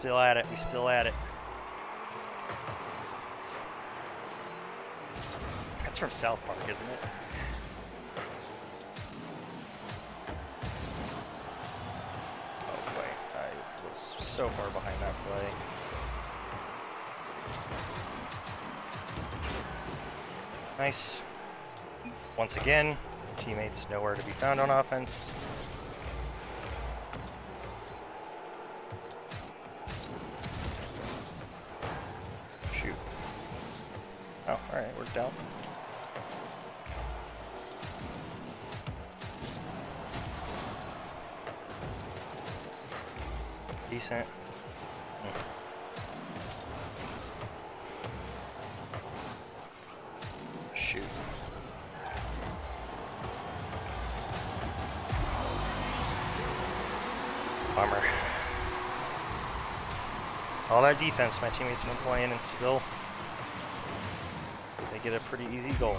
Still at it. We're still at it. That's from South Park, isn't it? Oh boy, I was so far behind that play. Nice. Once again, teammates nowhere to be found on offense. Defense my teammates have been playing and still they get a pretty easy goal.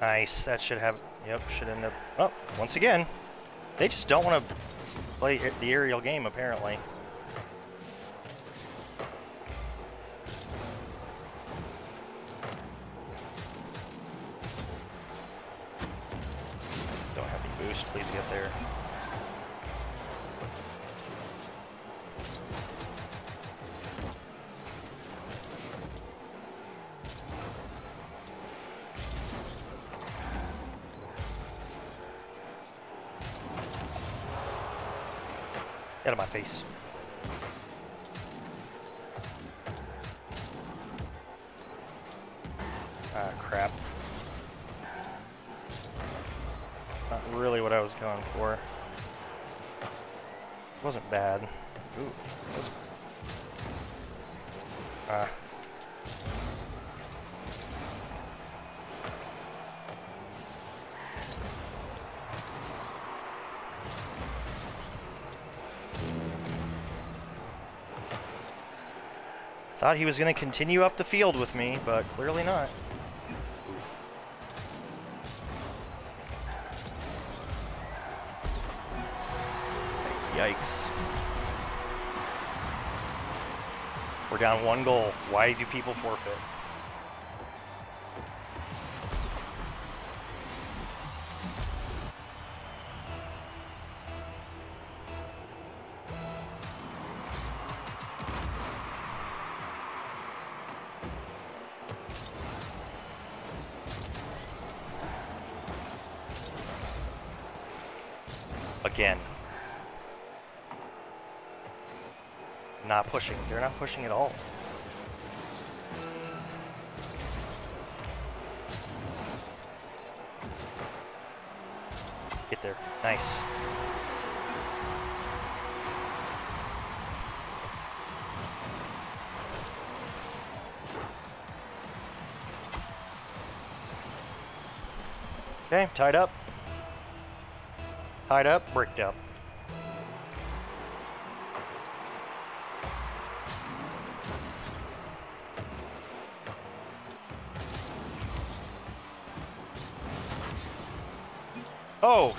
Nice. That should have. Yep, should end up. Oh, once again, they just don't want to play the aerial game, apparently. Don't have any boost. Please get there. Face. Ah, crap. Not really what I was going for. wasn't bad. Ooh, Thought he was going to continue up the field with me, but clearly not. Yikes. We're down one goal. Why do people forfeit? Pushing at all. Get there. Nice. Okay, tied up. Tied up, bricked up. Oh,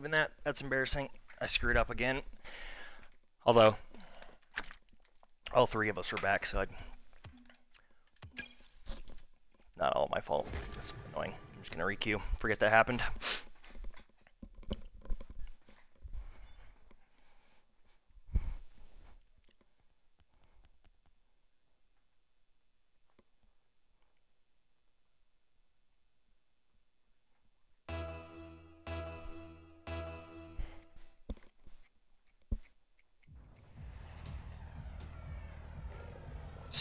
leaving that. That's embarrassing. I screwed up again. Although, all three of us are back, so I... Not all my fault. It's annoying. I'm just gonna requeue. Forget that happened.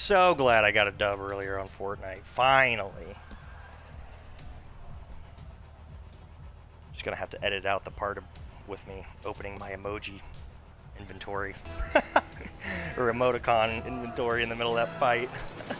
So glad I got a dub earlier on Fortnite. Finally. Just gonna have to edit out the part of, with me opening my emoji inventory. [laughs] or emoticon inventory in the middle of that fight. [laughs]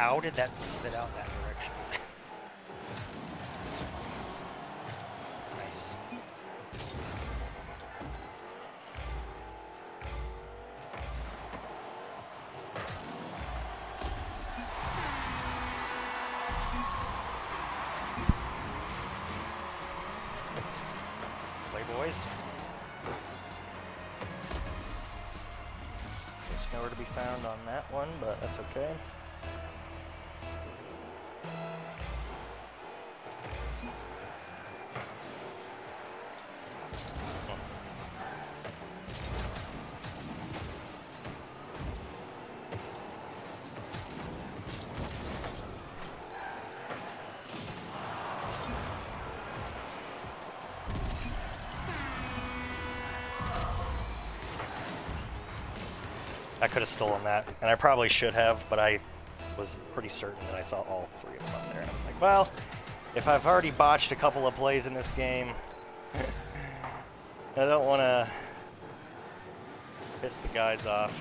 How did that spit out that direction? nice. Playboys. There's nowhere to be found on that one, but that's okay. I could have stolen that, and I probably should have, but I was pretty certain that I saw all three of them up there. And I was like, well, if I've already botched a couple of plays in this game, [laughs] I don't want to piss the guys off.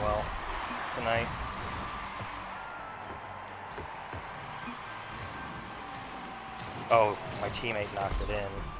Well tonight. Oh, my teammate knocked it in.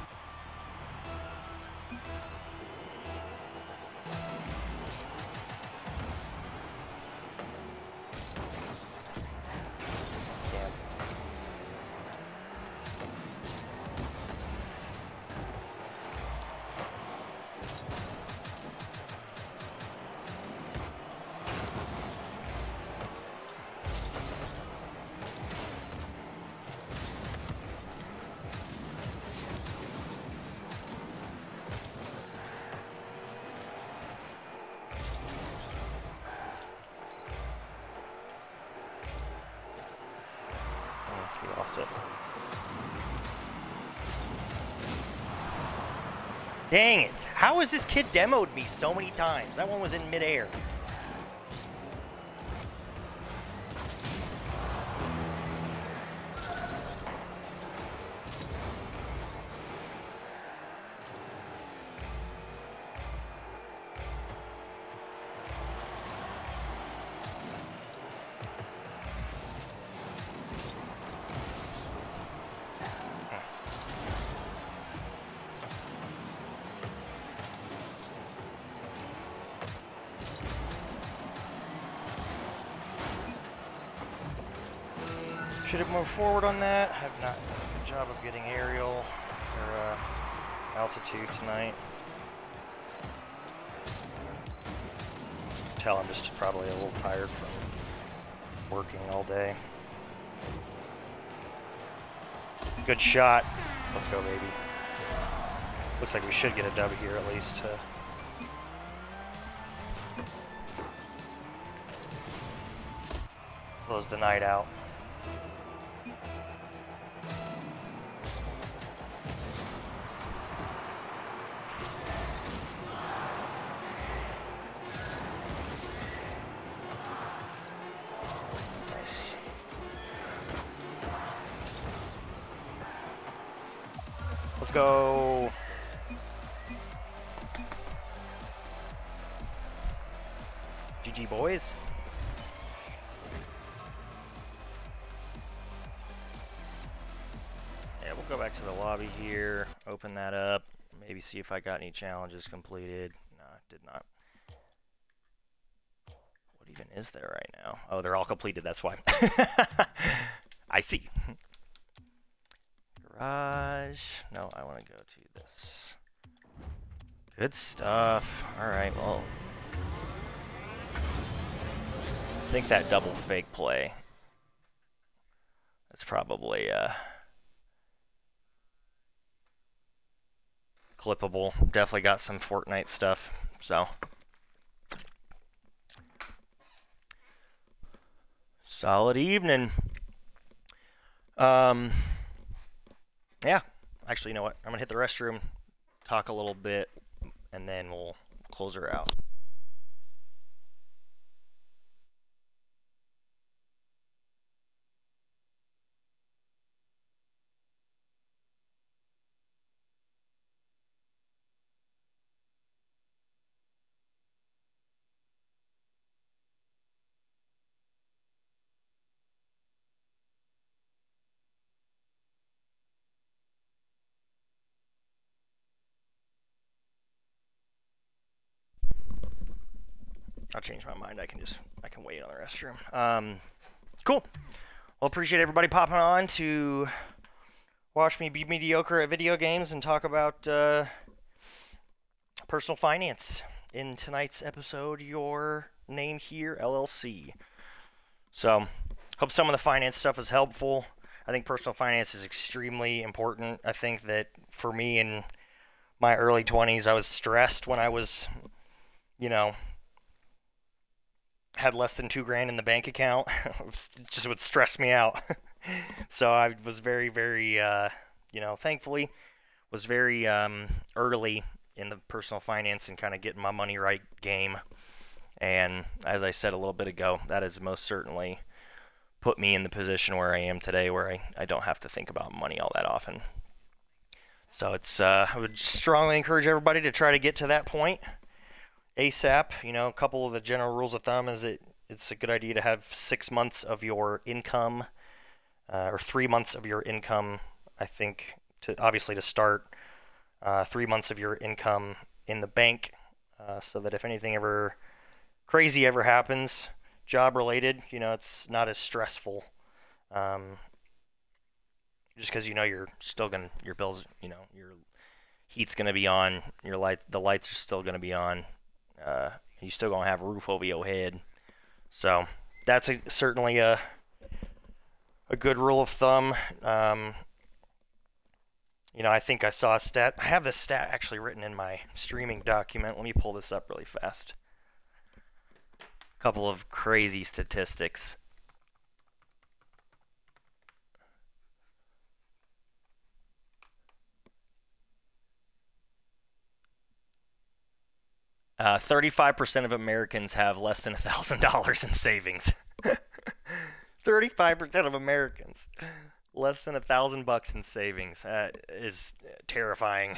Dang it! How has this kid demoed me so many times? That one was in midair. Forward on that. I Have not done a good job of getting aerial or uh, altitude tonight. Tell I'm just probably a little tired from working all day. Good shot. Let's go, baby. Looks like we should get a dub here at least. Uh, close the night out. See if I got any challenges completed. No, I did not. What even is there right now? Oh, they're all completed, that's why. [laughs] I see. Garage. No, I want to go to this. Good stuff. Alright, well. I think that double fake play. That's probably, uh. Clippable. Definitely got some Fortnite stuff, so. Solid evening. Um, yeah, actually, you know what? I'm gonna hit the restroom, talk a little bit, and then we'll close her out. I'll change my mind. I can just I can wait on the restroom. Um, cool. Well, appreciate everybody popping on to watch me be mediocre at video games and talk about uh, personal finance in tonight's episode. Your name here, LLC. So, hope some of the finance stuff is helpful. I think personal finance is extremely important. I think that for me in my early 20s, I was stressed when I was, you know, had less than two grand in the bank account. [laughs] just would stress me out. [laughs] so I was very, very, uh, you know, thankfully, was very um, early in the personal finance and kind of getting my money right game. And as I said a little bit ago, that has most certainly put me in the position where I am today, where I, I don't have to think about money all that often. So it's uh, I would strongly encourage everybody to try to get to that point ASAP. You know, a couple of the general rules of thumb is that it's a good idea to have six months of your income uh, or three months of your income. I think to obviously to start uh, three months of your income in the bank, uh, so that if anything ever crazy ever happens, job related, you know, it's not as stressful. Um, just because you know you're still gonna your bills, you know, your heat's gonna be on, your light, the lights are still gonna be on. Uh, you're still gonna have a roof over your head. So that's a, certainly a a good rule of thumb. Um, you know, I think I saw a stat. I have this stat actually written in my streaming document. Let me pull this up really fast. A couple of crazy statistics. Uh, 35% of Americans have less than $1,000 in savings. [laughs] 35% of Americans less than a thousand bucks in savings. That is terrifying.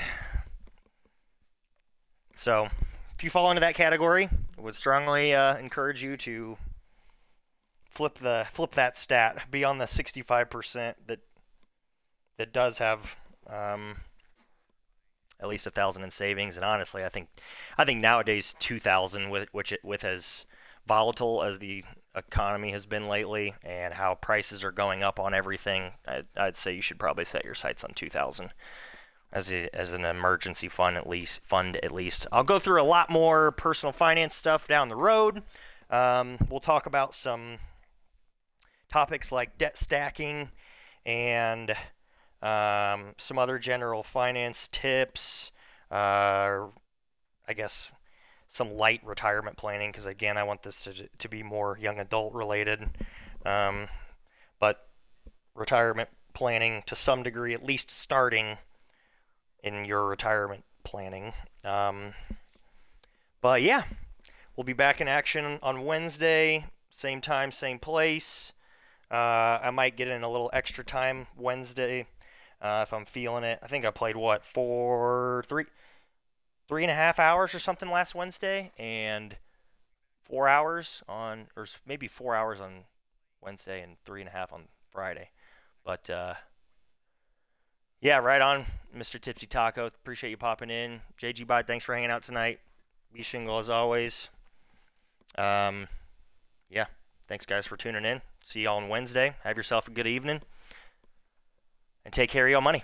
So, if you fall into that category, I would strongly uh, encourage you to flip the flip that stat. Be on the 65% that that does have um, at least a thousand in savings. And honestly, I think I think nowadays 2,000 with which it with as volatile as the economy has been lately and how prices are going up on everything, I, would say you should probably set your sights on 2000 as a, as an emergency fund at least. Fund at least. I'll go through a lot more personal finance stuff down the road. Um, we'll talk about some topics like debt stacking and um, some other general finance tips. Uh, I guess some light retirement planning because again I want this to, to be more young adult related um, but retirement planning to some degree at least starting in your retirement planning um, but yeah we'll be back in action on Wednesday same time same place uh, I might get in a little extra time Wednesday uh, if I'm feeling it I think I played what four three three and a half hours or something last Wednesday, and four hours on, or maybe four hours on Wednesday and three and a half on Friday. But uh, yeah, right on, Mr. Tipsy Taco. Appreciate you popping in. JG Bot, thanks for hanging out tonight. Be shingle as always. Um, yeah, thanks guys for tuning in. See you all on Wednesday. Have yourself a good evening, and take care of your money.